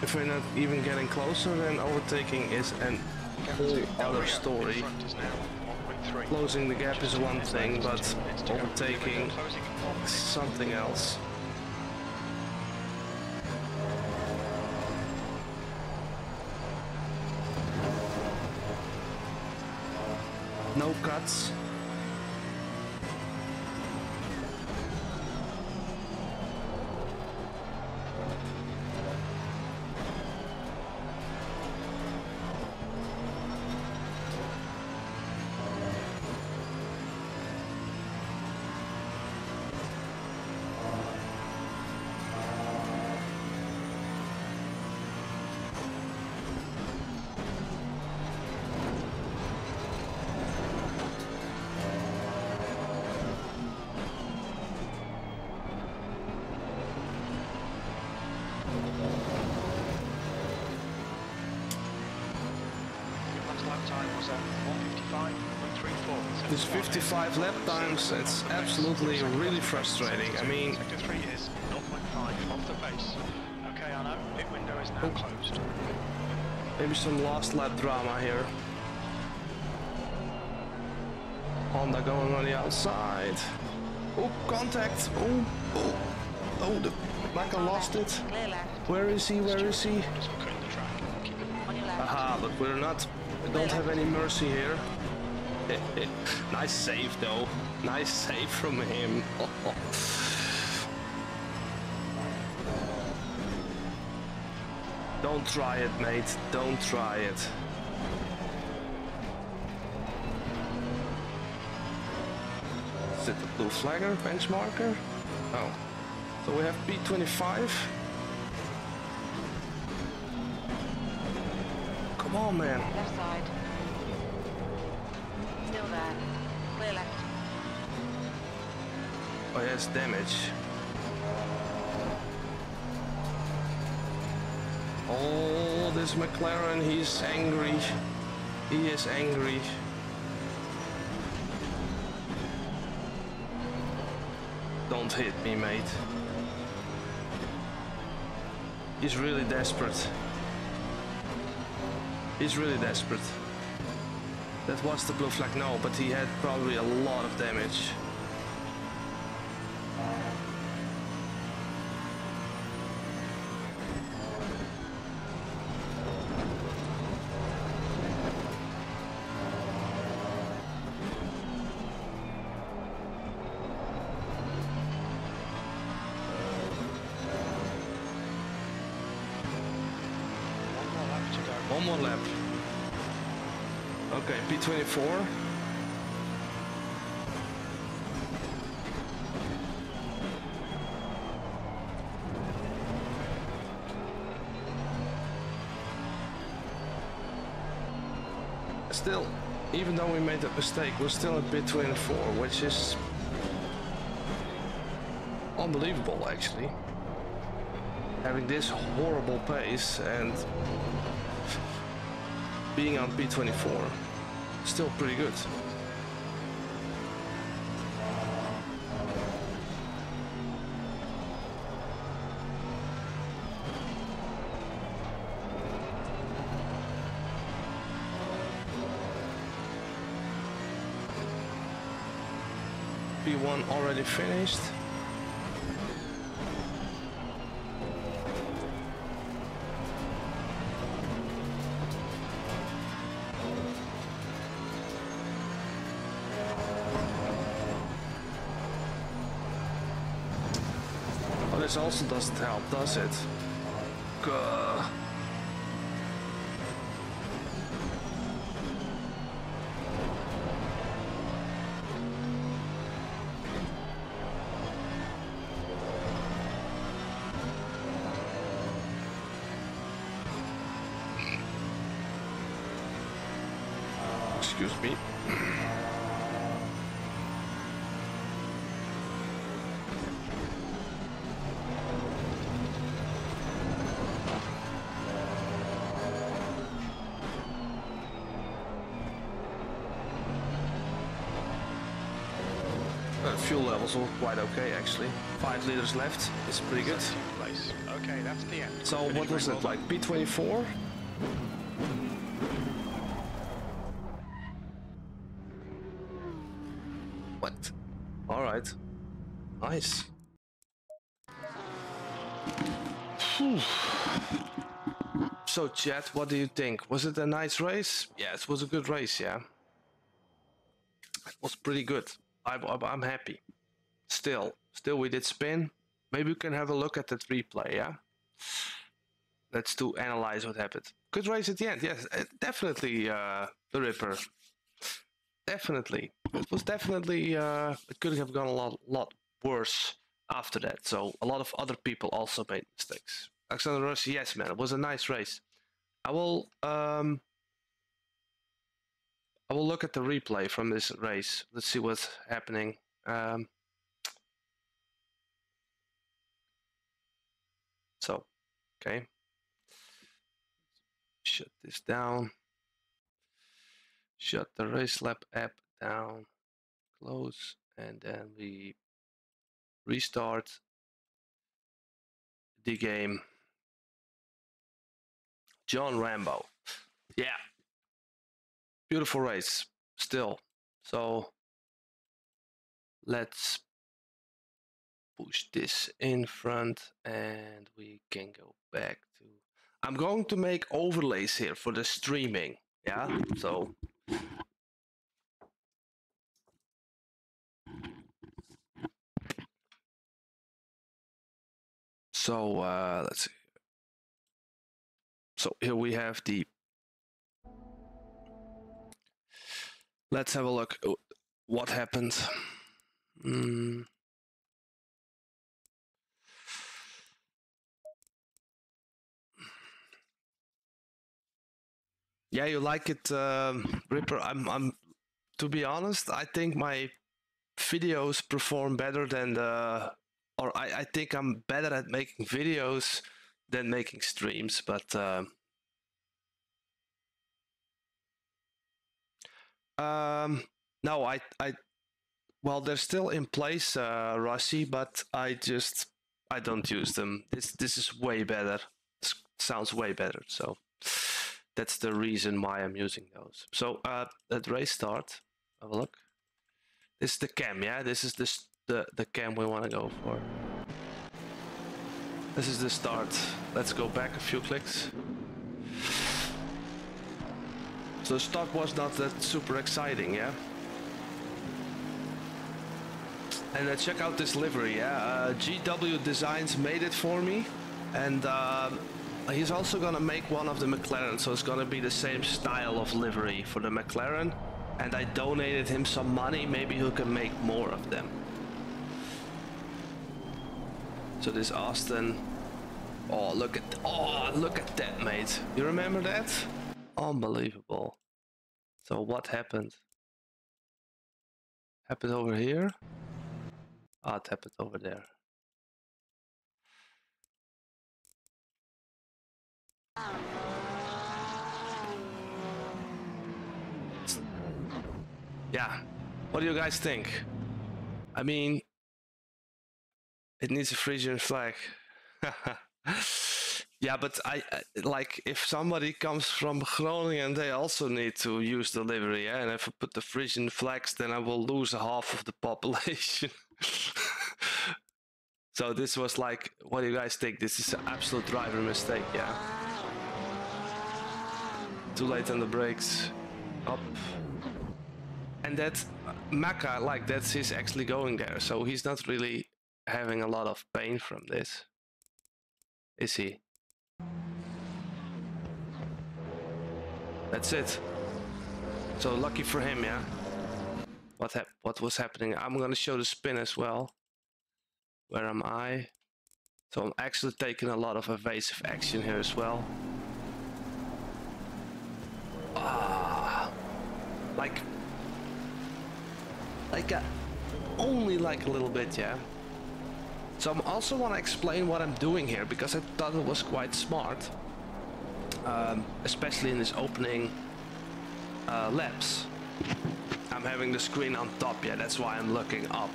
[SPEAKER 1] if we're not even getting closer, then overtaking is an other story.
[SPEAKER 2] front is now 1.3.
[SPEAKER 1] Closing the gap is one thing, but overtaking
[SPEAKER 2] minute.
[SPEAKER 1] something else. No
[SPEAKER 2] 155.34.
[SPEAKER 1] This 55 lap times, it's absolutely really frustrating. I mean,
[SPEAKER 2] Sector 3 is 0.5 off the pace. Okay, Arnout, pit window is now closed.
[SPEAKER 1] maybe some last lap drama here. Honda going on the outside. Oh, contact. Oh, oh, oh, the Michael lost it. Where is he? Where is he? Aha, but we're not. We don't have any mercy here. nice save, though. Nice save from him. don't try it, mate. Don't try it. it? The blue flagger benchmarker? Oh. So we have P25. Come on, man. Has damage. Oh, this McLaren, he's angry. He is angry. Don't hit me, mate. He's really desperate. He's really desperate. That was the blue flag, no, but he had probably a lot of damage. P24. Still, even though we made that mistake, we're still at P24, which is unbelievable actually. Having this horrible pace and being on P24. Still pretty good. P1 already finished. Doesn't help, does it? Gah. Quite okay actually. Five liters left. It's pretty good.
[SPEAKER 2] 17th place. Okay, that's the end.
[SPEAKER 1] So
[SPEAKER 2] Finish
[SPEAKER 1] what was it like? P24? What? All right. Nice. Phew. So, chat, what do you think? Was it a nice race? Yeah, it was a good race. Yeah, it was pretty good. I, I, I'm happy. Still, still, we did spin. Maybe we can have a look at that replay. Yeah. Let's do analyze what happened. Good race at the end. Yes, uh, definitely uh, the Ripper. Definitely, it was definitely. Uh, it could have gone a lot, lot worse after that. So a lot of other people also made mistakes. Alexander Rossi, yes, man, it was a nice race. I will. Um, I will look at the replay from this race. Let's see what's happening. Um, so, okay. Shut this down. Shut the Racelab app down. Close. And then we restart the game. John Rambo. Yeah. Beautiful race still. So let's push this in front and we can go back to I'm going to make overlays here for the streaming. Yeah. So So uh, let's see. So here we have the. Let's have a look. What happened? Mm. Yeah, you like it, um, Ripper. I'm, I'm. To be honest, I think my videos perform better than the, or I, I think I'm better at making videos than making streams. But um, um, no, I, I, well, they're still in place, uh, Rossi, but I just, I don't use them. This, this is way better. This sounds way better. So that's the reason why I'm using those. So uh, at race start, have a look. This is the cam, yeah. This is the the the cam we want to go for. This is the start. Let's go back a few clicks. So the start was not that super exciting, yeah. And uh, check out this livery, yeah. Uh, GW Designs made it for me, and. Um, he's also gonna make one of the McLaren, so it's gonna be the same style of livery for the McLaren. And I donated him some money, maybe he can make more of them. So this Aston, oh look at, oh look at that mate. You remember that? Unbelievable. So what happened? Happened over here? Ah, it happened over there. Yeah. What do you guys think? I mean, it needs a Frisian flag. yeah, but I, like if somebody comes from Groningen, they also need to use the livery. Yeah? And if I put the Frisian flags, then I will lose half of the population. so this was like, what do you guys think? This is an absolute driver mistake. Yeah. Too late on the brakes. Up and that Maka, like that's he's actually going there, so he's not really having a lot of pain from this, is he? That's it. So lucky for him, yeah. What hap what was happening? I'm gonna show the spin as well. Where am I? So I'm actually taking a lot of evasive action here as well. Ah, like like, uh, only like a little bit, yeah. So I also want to explain what I'm doing here because I thought it was quite smart. Um, especially in this opening uh, laps. I'm having the screen on top, yeah, that's why I'm looking up.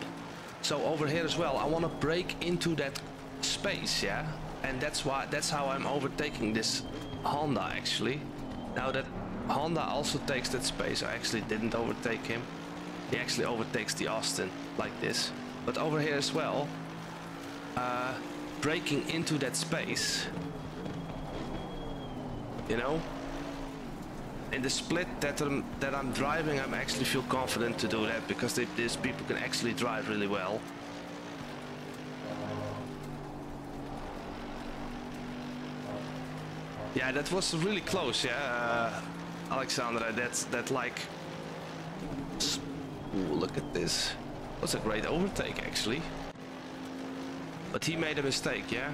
[SPEAKER 1] So over here as well, I want to break into that space, yeah? And that's why that's how I'm overtaking this Honda actually. Now that Honda also takes that space, I actually didn't overtake him he actually overtakes the Aston like this. But over here as well, uh, breaking into that space, you know, in the split that I'm, that I'm driving, I actually feel confident to do that because they, these people can actually drive really well. Yeah, that was really close, yeah, uh, Alexandra. That's that like Ooh, look at this. That's a great overtake, actually. But he made a mistake, yeah?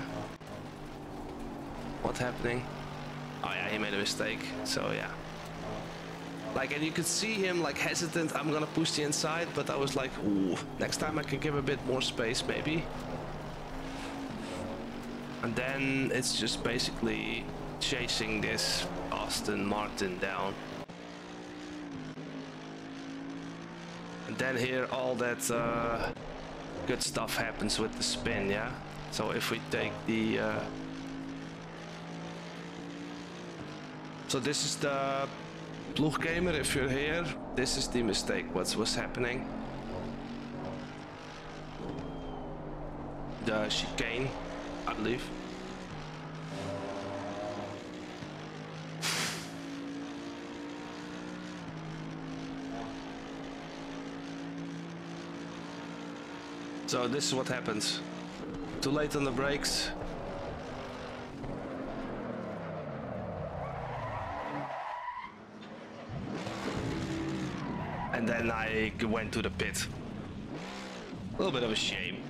[SPEAKER 1] What's happening? Oh yeah, he made a mistake, so yeah. Like, and you could see him like hesitant, I'm gonna push the inside, but I was like, ooh, next time I can give a bit more space, maybe. And then it's just basically chasing this Aston Martin down. And then here all that uh, good stuff happens with the spin, yeah? So if we take the... Uh... So this is the Ploeggamer, if you're here, this is the mistake, what's was happening. The chicane, I believe. So this is what happens. Too late on the brakes. And then I went to the pit. A little bit of a shame.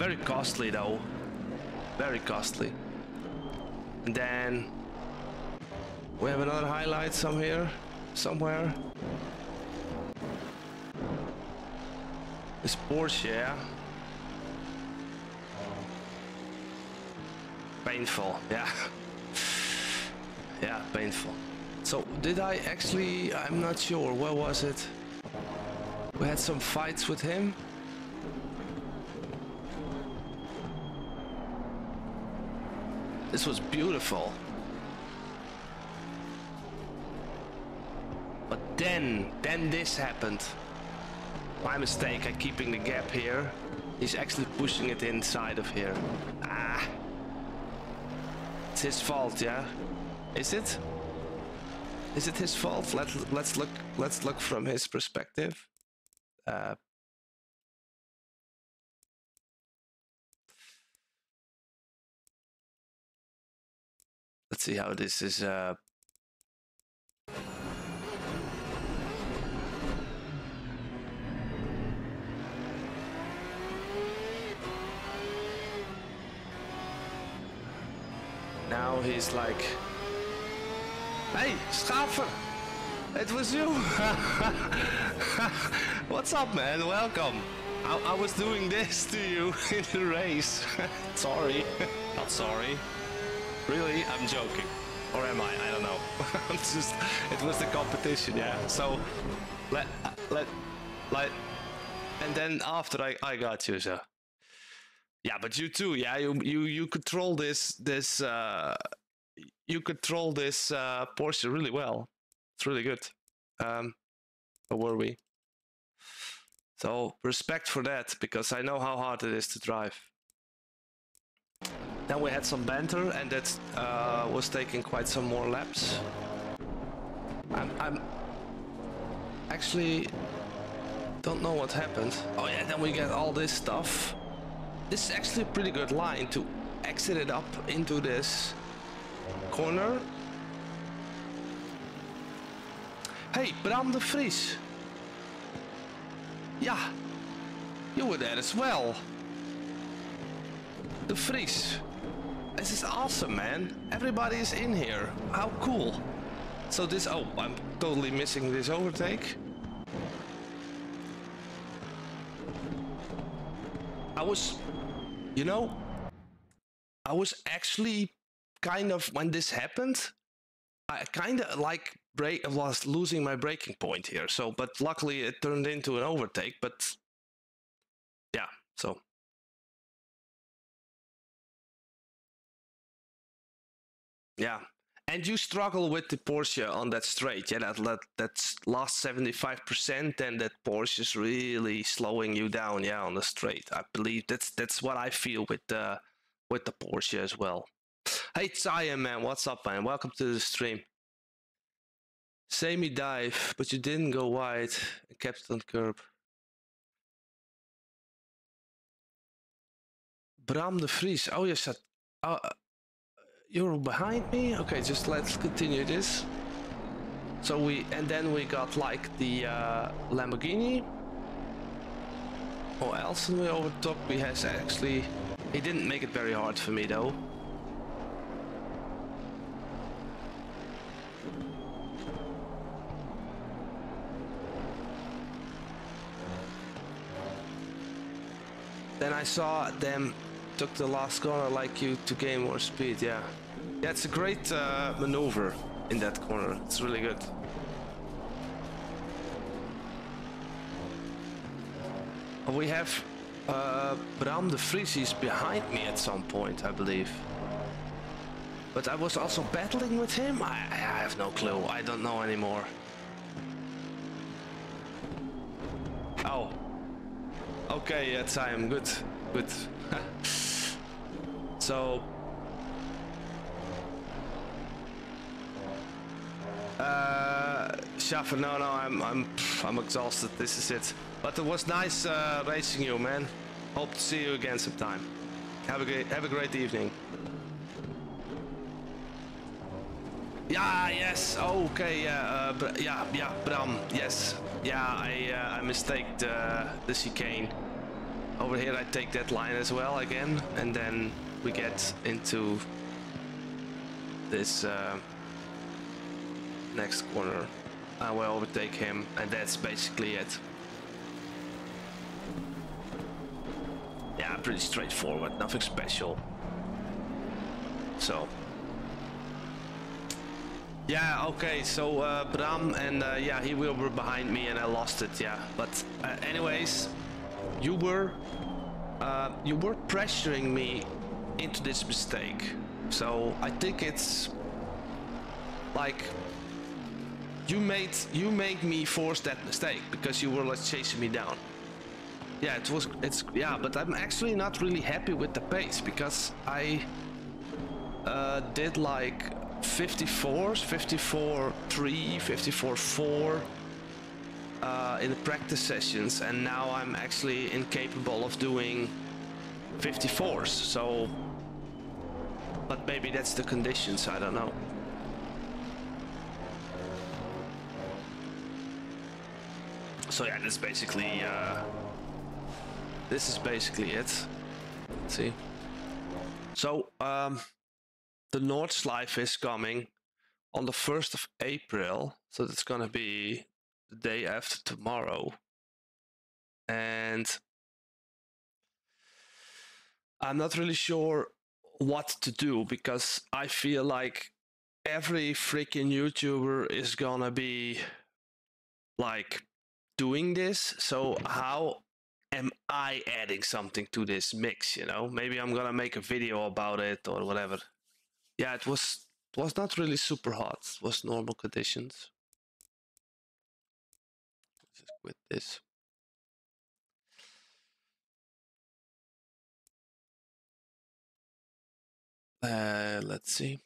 [SPEAKER 1] Very costly though. Very costly. And then we have another highlight somewhere. somewhere. This Porsche, yeah. Painful, yeah. yeah, painful. So did I actually, I'm not sure, where was it? We had some fights with him. This was beautiful. But then, then this happened. My mistake, I'm keeping the gap here. He's actually pushing it inside of here. Ah. It's his fault, yeah? Is it? Is it his fault? Let, let's look let's look from his perspective. Uh, let's see how this is uh, now he's like, Hey, Schafer! It was you! What's up, man? Welcome! I, I was doing this to you in the race. sorry. Not sorry. Really? I'm joking. Or am I? I don't know. Just, it was the competition, yeah. So, let, let, like, and then after I, I got you, so. Yeah, but you too, yeah. You you you control this this uh, you control this uh, Porsche really well. It's really good. Um, where were we? So respect for that because I know how hard it is to drive. Then we had some banter and that uh, was taking quite some more laps. I'm, I'm actually don't know what happened. Oh yeah, then we get all this stuff. This is actually a pretty good line to exit it up into this corner. Hey, Bram de Vries. Yeah, you were there as well. De Vries. This is awesome, man. Everybody is in here. How cool. So this, oh, I'm totally missing this overtake. I was, you know, I was actually kind of when this happened, I kind of like break was losing my braking point here. So, but luckily it turned into an overtake. But yeah, so yeah. And you struggle with the Porsche on that straight, yeah. That that that's last seventy five percent, and that Porsche is really slowing you down, yeah, on the straight. I believe that's that's what I feel with the with the Porsche as well. Hey, Zion, man, what's up, man? Welcome to the stream. Semi dive, but you didn't go wide and kept on curb. Bram de Vries. Oh, yes. Uh, you're behind me? Okay, just let's continue this. So we, and then we got like the uh, Lamborghini. Or else we over top. We has actually, he didn't make it very hard for me though. Then I saw them took the last corner like you to gain more speed, yeah. Yeah, it's a great uh, maneuver in that corner. It's really good. We have uh, Bram de Vries is behind me at some point, I believe. But I was also battling with him? I, I have no clue. I don't know anymore. Oh, Okay, yes, time. good. Good. so... Uh, Schaffer, no, no, I'm, I'm, I'm exhausted. This is it. But it was nice uh, racing you, man. Hope to see you again sometime. Have a great, have a great evening. Yeah, yes, okay, yeah, uh, yeah, yeah, Bram, yes. Yeah, I, uh, I mistaked uh, the chicane. Over here I take that line as well again, and then we get into this uh, next corner. I will overtake him, and that's basically it. Yeah, pretty straightforward, nothing special. So. Yeah, okay, so uh, Bram and uh, yeah, he will be behind me and I lost it, yeah. But uh, anyways, you were uh, you were pressuring me into this mistake. So I think it's like you made you made me force that mistake because you were like chasing me down. Yeah, it was it's yeah, but I'm actually not really happy with the pace because I uh, did like 54s, 54 3, 54 4 uh, in the practice sessions, and now I'm actually incapable of doing 54s. So, but maybe that's the conditions. I don't know. So yeah, that's basically uh, this is basically it. Let's see. So um, the Nordschleife is coming on the 1st of April. So that's gonna be the day after tomorrow. And I'm not really sure what to do because I feel like every freaking YouTuber is gonna be like doing this. So how am I adding something to this mix? You know, maybe I'm gonna make a video about it or whatever. Yeah, it was was not really super hot. It was normal conditions. Quit this. Uh, let's see.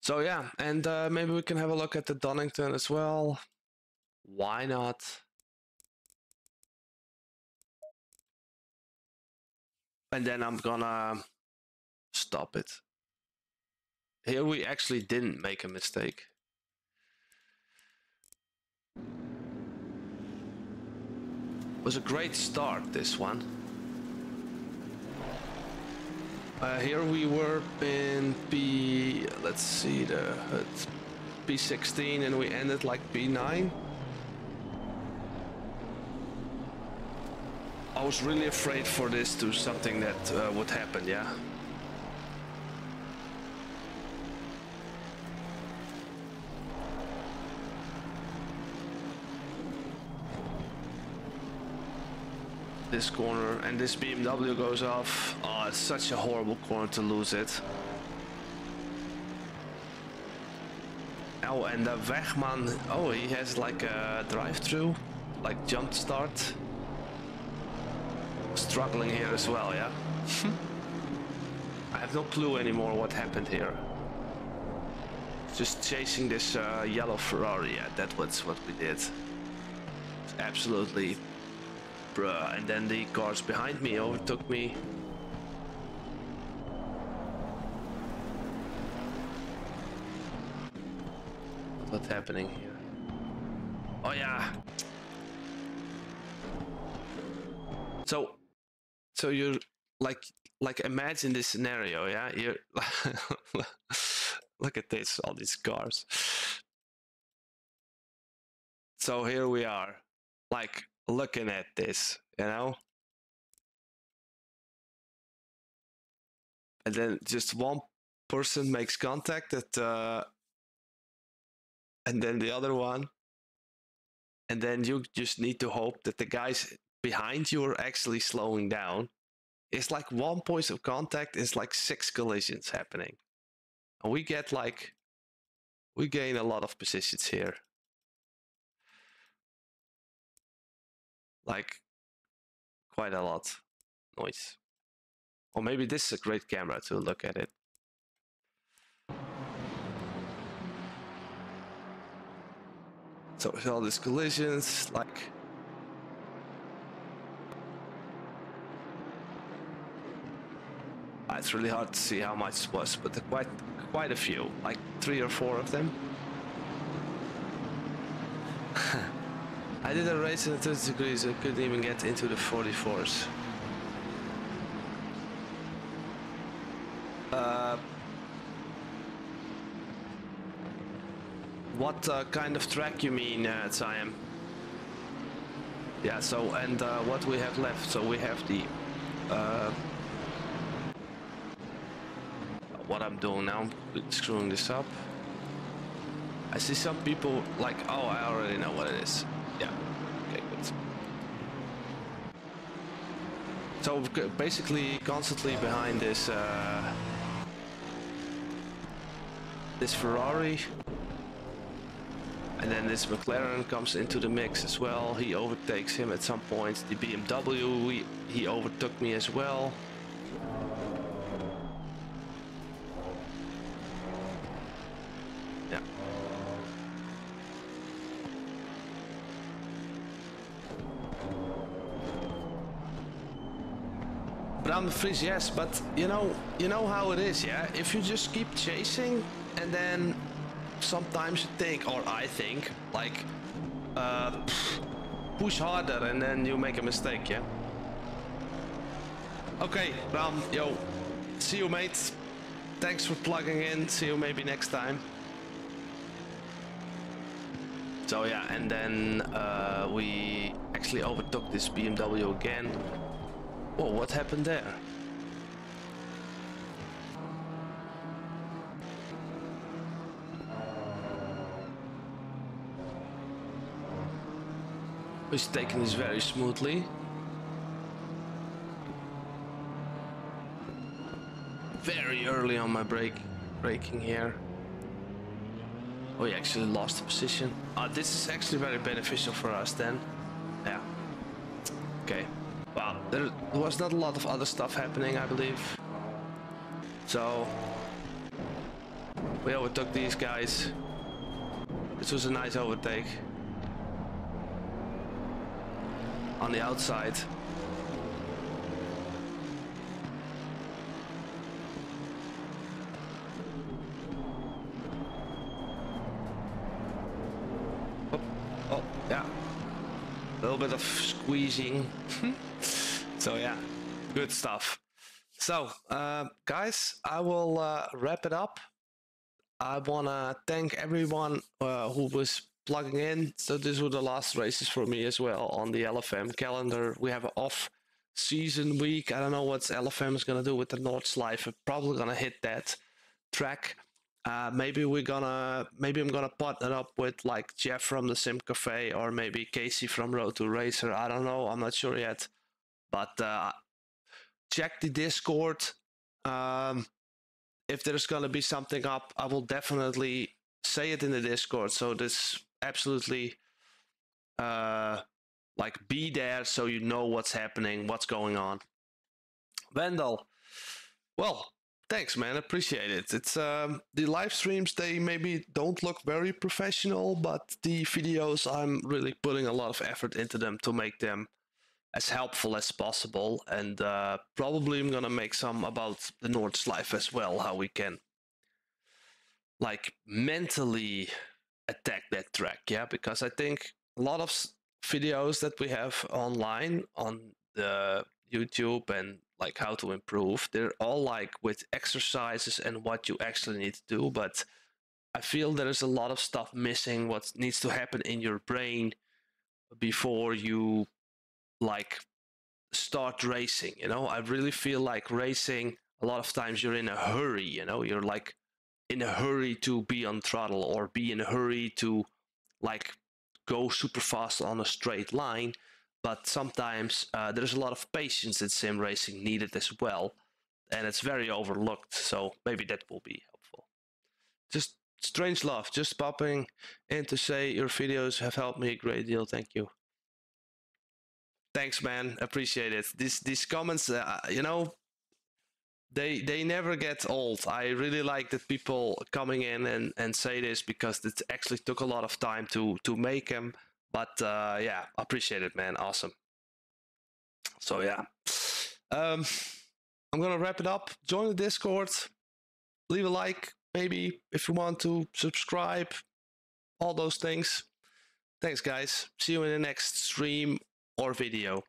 [SPEAKER 1] So yeah, and uh, maybe we can have a look at the Donington as well. Why not? And then I'm gonna stop it. Here we actually didn't make a mistake. Was a great start, this one. Uh, here we were in P, let's see, the it's P16 and we ended like P9. I was really afraid for this to something that uh, would happen, yeah. This corner and this BMW goes off. Oh, it's such a horrible corner to lose it. Oh, and the Wegman, oh, he has like a drive-through, like jump start. Struggling here as well, yeah? I have no clue anymore what happened here. Just chasing this uh, yellow Ferrari, yeah, that was what we did. Absolutely Bruh, and then the cars behind me overtook me. What's happening here? Oh yeah. So, so you're like, like imagine this scenario, yeah? You're look at this, all these cars. So here we are, like looking at this, you know? And then just one person makes contact that, uh, and then the other one. And then you just need to hope that the guys behind you are actually slowing down. It's like one point of contact is like six collisions happening. And we get like, we gain a lot of positions here. Like quite a lot noise. Or maybe this is a great camera to look at it. So with all these collisions, like ah, it's really hard to see how much it was, but quite quite a few, like three or four of them. I did a race in the 30 degrees. I couldn't even get into the 44s. Uh, what uh, kind of track you mean, uh, Siam? Yeah, so, and uh, what we have left, so we have the... Uh, what I'm doing now, screwing this up. I see some people like, oh, I already know what it is. Yeah, okay, good. So basically, constantly behind this uh, this Ferrari, and then this McLaren comes into the mix as well. He overtakes him at some point. The BMW, he overtook me as well. De Vries, yes, but you know, you know how it is, yeah. If you just keep chasing, and then sometimes you think, or I think, like, uh, push harder, and then you make a mistake, yeah. Okay, Ram, yo, see you, mate. Thanks for plugging in. See you maybe next time. So yeah, and then uh, we actually overtook this BMW again. Whoa, what happened there? He's taking this very smoothly. Very early on my brake, braking here. Oh, he actually lost the position. Uh, this is actually very beneficial for us then. There was not a lot of other stuff happening, I believe. So, we overtook these guys. This was a nice overtake. On the outside. Oh, oh, yeah. A little bit of squeezing. So yeah, good stuff. So, uh, guys, I will uh, wrap it up. I want to thank everyone uh, who was plugging in. So this were the last races for me as well on the LFM calendar. We have an off season week. I don't know what LFM is going to do with the Nordschleife. We're probably going to hit that track. Uh, maybe we're gonna, maybe I'm gonna partner up with like Jeff from the Sim Cafe or maybe Casey from Road to Racer. I don't know. I'm not sure yet. But uh, check the Discord. Um, if there's gonna be something up, I will definitely say it in the Discord. So this absolutely uh, like be there so you know what's happening, what's going on. Vendel, well, thanks, man. Appreciate it. It's um, the live streams. They maybe don't look very professional, but the videos I'm really putting a lot of effort into them to make them as helpful as possible. And uh, probably I'm gonna make some about the Nordschleife as well, how we can like mentally attack that track. Yeah, because I think a lot of videos that we have online on the YouTube and like how to improve, they're all like with exercises and what you actually need to do. But I feel there is a lot of stuff missing. What needs to happen in your brain before you like start racing. You know, I really feel like racing. A lot of times you're in a hurry. You know, you're like in a hurry to be on throttle or be in a hurry to like go super fast on a straight line but sometimes uh, there's a lot of patience in sim racing needed as well and it's very overlooked so maybe that will be helpful just strange love just popping in to say your videos have helped me a great deal thank you thanks man appreciate it these these comments uh, you know they they never get old. I really like that people coming in and and say this because it actually took a lot of time to to make them. But uh, yeah, appreciate it, man. Awesome. So yeah, um, I'm gonna wrap it up. Join the Discord. Leave a like, maybe if you want to subscribe. All those things. thanks guys. See you in the next stream or video.